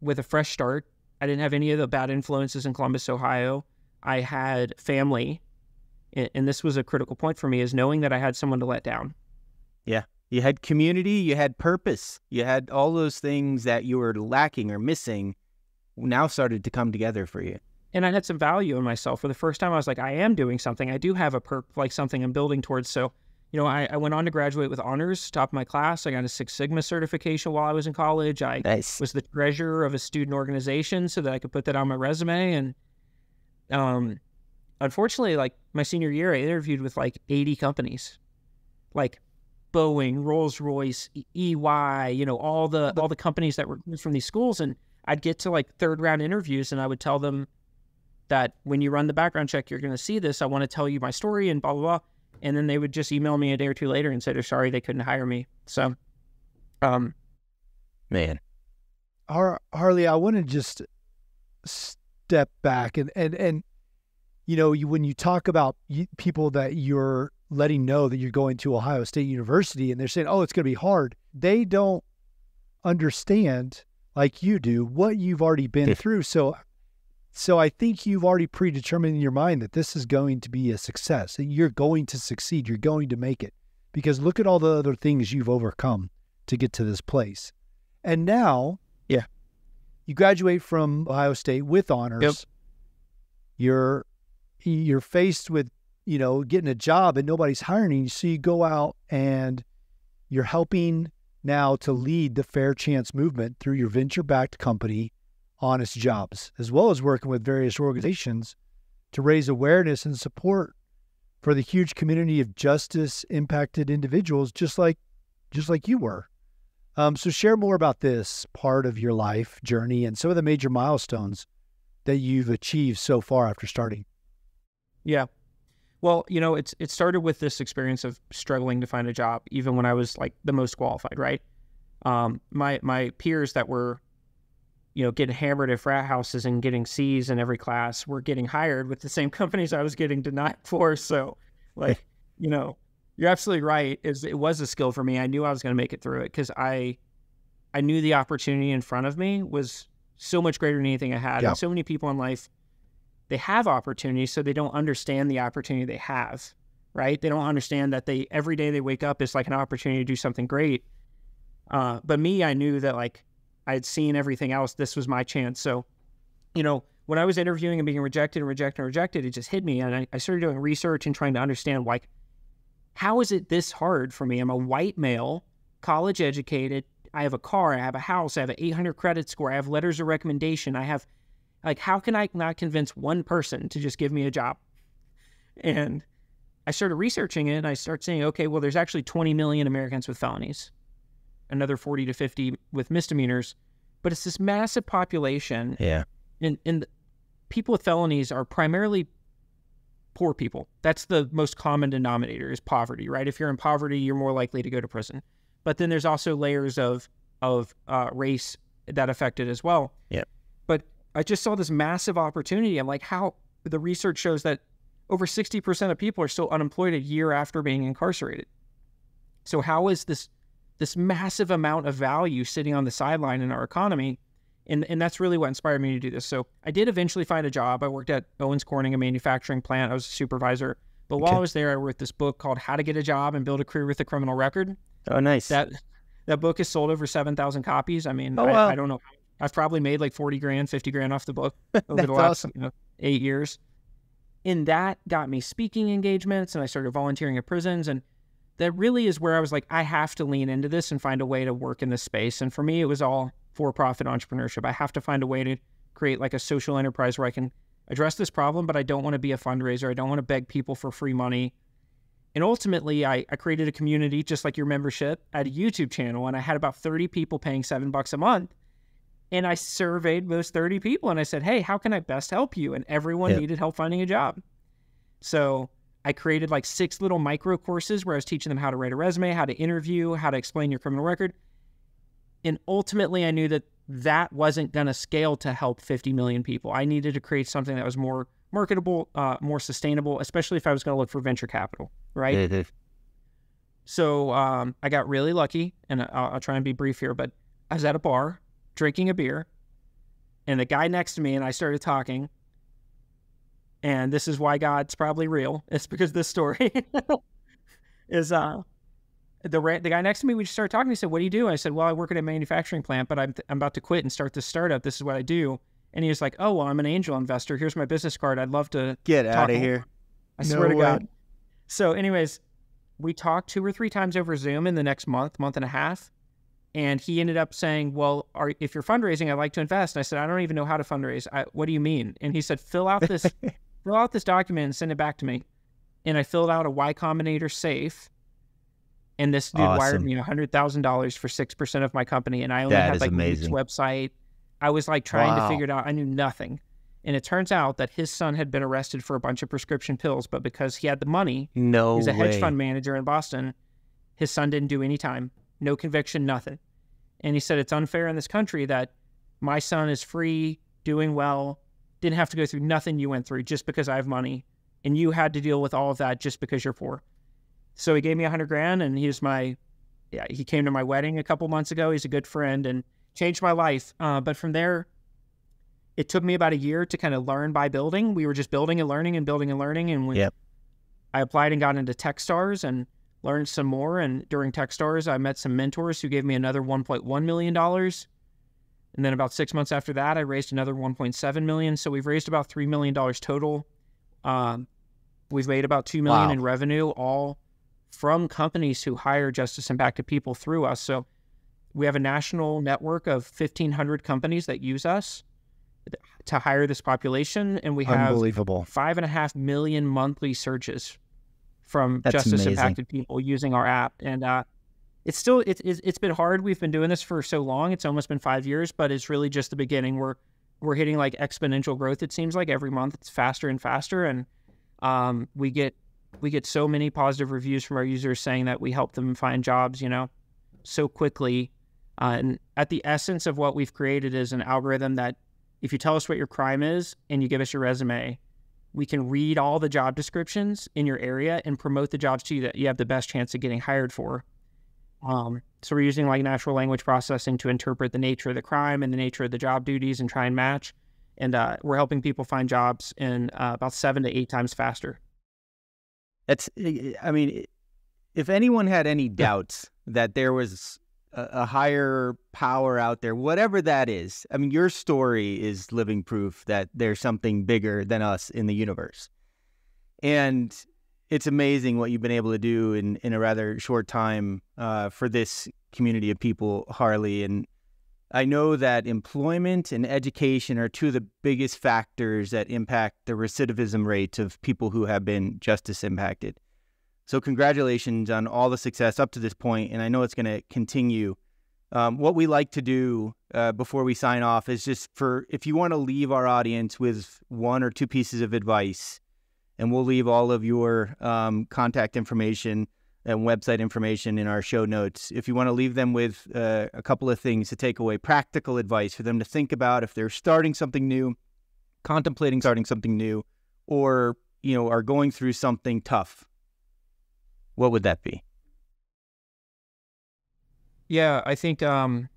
with a fresh start. I didn't have any of the bad influences in Columbus, Ohio. I had family, and this was a critical point for me: is knowing that I had someone to let down. Yeah, you had community, you had purpose, you had all those things that you were lacking or missing. Now started to come together for you. And I had some value in myself. For the first time, I was like, I am doing something. I do have a perp, like something I'm building towards. So you know, I, I, went on to graduate with honors, top of my class. I got a Six Sigma certification while I was in college. I nice. was the treasurer of a student organization so that I could put that on my resume. And um, unfortunately, like my senior year, I interviewed with like 80 companies, like Boeing, Rolls Royce, EY, you know, all the all the companies that were from these schools. And I'd get to like third round interviews, and I would tell them that when you run the background check, you're going to see this. I want to tell you my story and blah blah blah and then they would just email me a day or two later and say they're sorry they couldn't hire me. So, um, man, Har- Harley, I want to just step back and and and you know, you, when you talk about people that you're letting know that you're going to Ohio State University and they're saying, "Oh, it's going to be hard," they don't understand like you do what you've already been through. So so I think you've already predetermined in your mind that this is going to be a success, that you're going to succeed, you're going to make it. Because look at all the other things you've overcome to get to this place. And now, yeah, you graduate from Ohio State with honors. Yep. You're you're faced with, you know, getting a job and nobody's hiring you, so you go out and you're helping now to lead the fair chance movement through your venture backed company honest jobs, as well as working with various organizations to raise awareness and support for the huge community of justice impacted individuals just like just like you were. Um, so share more about this part of your life journey and some of the major milestones that you've achieved so far after starting. Yeah. Well, you know, it's it started with this experience of struggling to find a job, even when I was like the most qualified, right? Um, my my peers that were, you know, getting hammered at frat houses and getting C's in every class were getting hired with the same companies I was getting denied for. So, like, you know, you're absolutely right. Is it was a skill for me. I knew I was going to make it through it because I, I knew the opportunity in front of me was so much greater than anything I had. Yeah. And so many people in life they have opportunities, so they don't understand the opportunity they have, right? They don't understand that they every day they wake up is like an opportunity to do something great. Uh, but me, I knew that like I had seen everything else. This was my chance. So, you know, when I was interviewing and being rejected and rejected and rejected, it just hit me, and I, I started doing research and trying to understand like how is it this hard for me? I'm a white male, college educated. I have a car. I have a house. I have an 800 credit score. I have letters of recommendation. I have like, how can I not convince one person to just give me a job? And I started researching it and I started saying, okay, well, there's actually 20 million Americans with felonies, another 40 to 50 with misdemeanors, but it's this massive population. Yeah. And, and people with felonies are primarily poor people. That's the most common denominator is poverty, right? If you're in poverty, you're more likely to go to prison. But then there's also layers of, of uh, race that affect it as well. Yep. I just saw this massive opportunity. I'm like, how the research shows that over 60% of people are still unemployed a year after being incarcerated. So how is this this massive amount of value sitting on the sideline in our economy? And and that's really what inspired me to do this. So I did eventually find a job. I worked at Owens Corning, a manufacturing plant. I was a supervisor. But while Okay. I was there, I wrote this book called How to Get a Job and Build a Career with a Criminal Record. Oh, nice. That that book has sold over seven thousand copies. I mean, Oh. I don't know. I've probably made like forty grand, fifty grand off the book over the last awesome. you know, eight years. And that got me speaking engagements, and I started volunteering at prisons, and that really is where I was like, I have to lean into this and find a way to work in this space. And for me, it was all for-profit entrepreneurship. I have to find a way to create like a social enterprise where I can address this problem, but I don't want to be a fundraiser. I don't want to beg people for free money. And ultimately, I, I created a community just like your membership at a YouTube channel, and I had about 30 people paying seven bucks a month. And I surveyed those 30 people and I said, Hey, how can I best help you? And everyone Yep. needed help finding a job. So I created like six little micro courses where I was teaching them how to write a resume, how to interview, how to explain your criminal record. And ultimately, I knew that that wasn't going to scale to help 50 million people. I needed to create something that was more marketable, uh, more sustainable, especially if I was going to look for venture capital, right? Mhm. So um, I got really lucky, and I'll, I'll try and be brief here, but I was at a bar drinking a beer, and the guy next to me and I started talking. And this is why God's probably real. It's because this story is uh the the guy next to me. We just started talking. He said, "What do you do?" I said, "Well, I work at a manufacturing plant, but I'm I'm about to quit and start this startup. This is what I do." And he was like, "Oh, well, I'm an angel investor. Here's my business card. I'd love to Get out of here. I No swear to way. God. So, anyways, we talked two or three times over Zoom in the next month, month and a half. And he ended up saying, Well, are, if you're fundraising, I'd like to invest. And I said, I don't even know how to fundraise. I, what do you mean? And he said, Fill out this, fill out this document and send it back to me. And I filled out a Y Combinator safe. And this dude wired Awesome. me $100,000 for 6% of my company. And I only That had like amazing. Wix website. I was like trying Wow. to figure it out. I knew nothing. And it turns out that his son had been arrested for a bunch of prescription pills, but because he had the money, No he's a hedge way. fund manager in Boston, his son didn't do any time, no conviction, nothing. And he said it's unfair in this country that my son is free, doing well, didn't have to go through nothing you went through just because I have money, and you had to deal with all of that just because you're poor. So he gave me a hundred grand, and he was my, yeah, he came to my wedding a couple months ago. He's a good friend and changed my life. Uh, but from there, it took me about a year to kind of learn by building. We were just building and learning and building and learning, and we, Yep. I applied and got into TechStars and learned some more. And during TechStars, I met some mentors who gave me another 1.1 million dollars. And then about six months after that, I raised another 1.7 million. So we've raised about three million dollars total. Um, we've made about two million Wow. in revenue, all from companies who hire justice impacted people through us. So we have a national network of 1,500 companies that use us to hire this population, and we have Unbelievable. five and a half million monthly searches from That's justice amazing. impacted people using our app. And uh, it's still it's it's been hard. We've been doing this for so long. It's almost been five years, but it's really just the beginning. We're we're hitting like exponential growth. It seems like every month it's faster and faster, and um, we get we get so many positive reviews from our users saying that we help them find jobs. You know, so quickly. Uh, and at the essence of what we've created is an algorithm that if you tell us what your crime is and you give us your resume, we can read all the job descriptions in your area and promote the jobs to you that you have the best chance of getting hired for. Um, so we're using like natural language processing to interpret the nature of the crime and the nature of the job duties and try and match. And uh, we're helping people find jobs in uh, about seven to eight times faster. That's, I mean, if anyone had any doubts that there was a, higher power out there, whatever that is, I mean, your story is living proof that there's something bigger than us in the universe. And it's amazing what you've been able to do in, in a rather short time uh, for this community of people, Harley. And I know that employment and education are two of the biggest factors that impact the recidivism rates of people who have been justice impacted. So, congratulations on all the success up to this point, and I know it's going to continue. Um, what we like to do uh, before we sign off is just for if you want to leave our audience with one or two pieces of advice and we'll leave all of your um, contact information and website information in our show notes. If you want to leave them with uh, a couple of things to take away, practical advice for them to think about if they're starting something new, contemplating starting something new, or you know are going through something tough, what would that be? Yeah, I think um,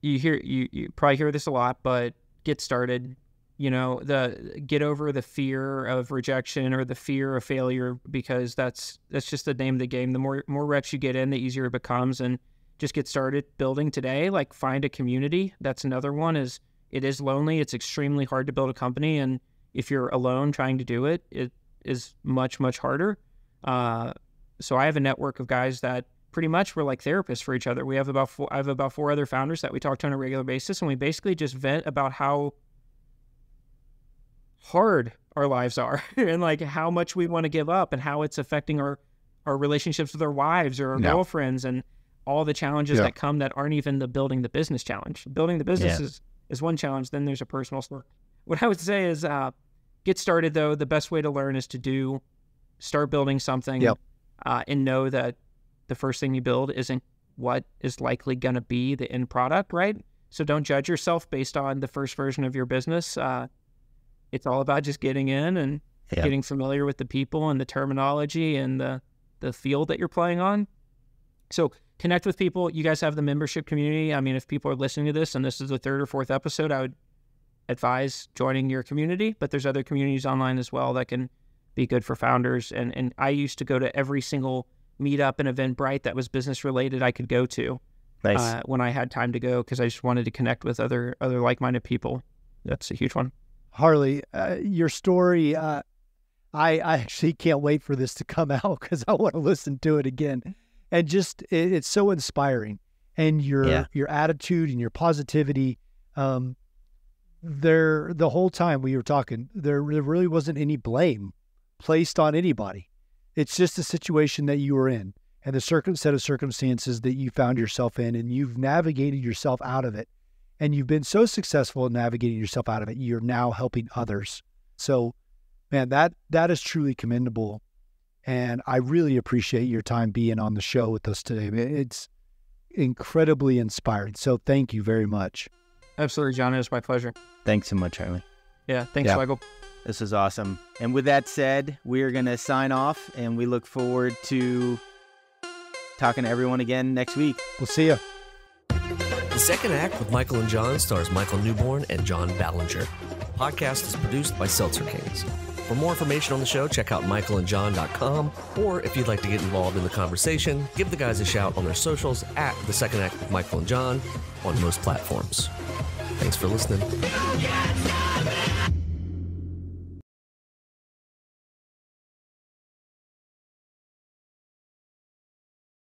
you hear you, you probably hear this a lot, but get started. You know the get over the fear of rejection or the fear of failure because that's that's just the name of the game. The more more reps you get in the easier it becomes. And just get started building today. Like find a community. That's another one is it is lonely. It's extremely hard to build a company. And if you're alone trying to do it it is much much harder uh, so i have a network of guys that pretty much we're like therapists for each other we have about four i have about four other founders that we talk to on a regular basis and we basically just vent about how hard our lives are and like how much we want to give up and how it's affecting our our relationships with our wives or our yeah. girlfriends and all the challenges yeah. that come that aren't even the building the business challenge. Building the business yeah. is, is one challenge, then there's a personal story. What I would say is uh, get started though. The best way to learn is to do start building something yep. uh, and know that the first thing you build isn't what is likely going to be the end product, right? So don't judge yourself based on the first version of your business. Uh, it's all about just getting in and yeah. getting familiar with the people and the terminology and the the field that you're playing on. So connect with people. You guys have the membership community. I mean, if people are listening to this and this is the third or fourth episode, I would advise joining your community. But there's other communities online as well that can be good for founders. And and I used to go to every single meetup and Eventbrite that was business related I could go to. Nice. Uh, when I had time to go because I just wanted to connect with other other like minded people. That's a huge one. Harley, uh, your story, uh, I, I actually can't wait for this to come out because I want to listen to it again. And just, it, it's so inspiring. And your yeah. your attitude and your positivity, um, there the whole time we were talking, there, there really wasn't any blame placed on anybody. It's just the situation that you were in and the circum- set of circumstances that you found yourself in, and you've navigated yourself out of it. And you've been so successful in navigating yourself out of it you're now helping others. So man that that is truly commendable. And i really appreciate your time being on the show with us today. It's incredibly inspiring. So thank you very much. Absolutely john. It was my pleasure. Thanks so much harley. Yeah thanks yeah. michael this is awesome and with that said we're going to sign off and we look forward to talking to everyone again next week we'll see you the second act with Michael and John stars Michael Newborn and John Ballenger. The podcast is produced by Seltzer Kings. For more information on the show, check out michaelandjohn.com, or if you'd like to get involved in the conversation, give the guys a shout on their socials at The Second Act with Michael and John on most platforms. Thanks for listening.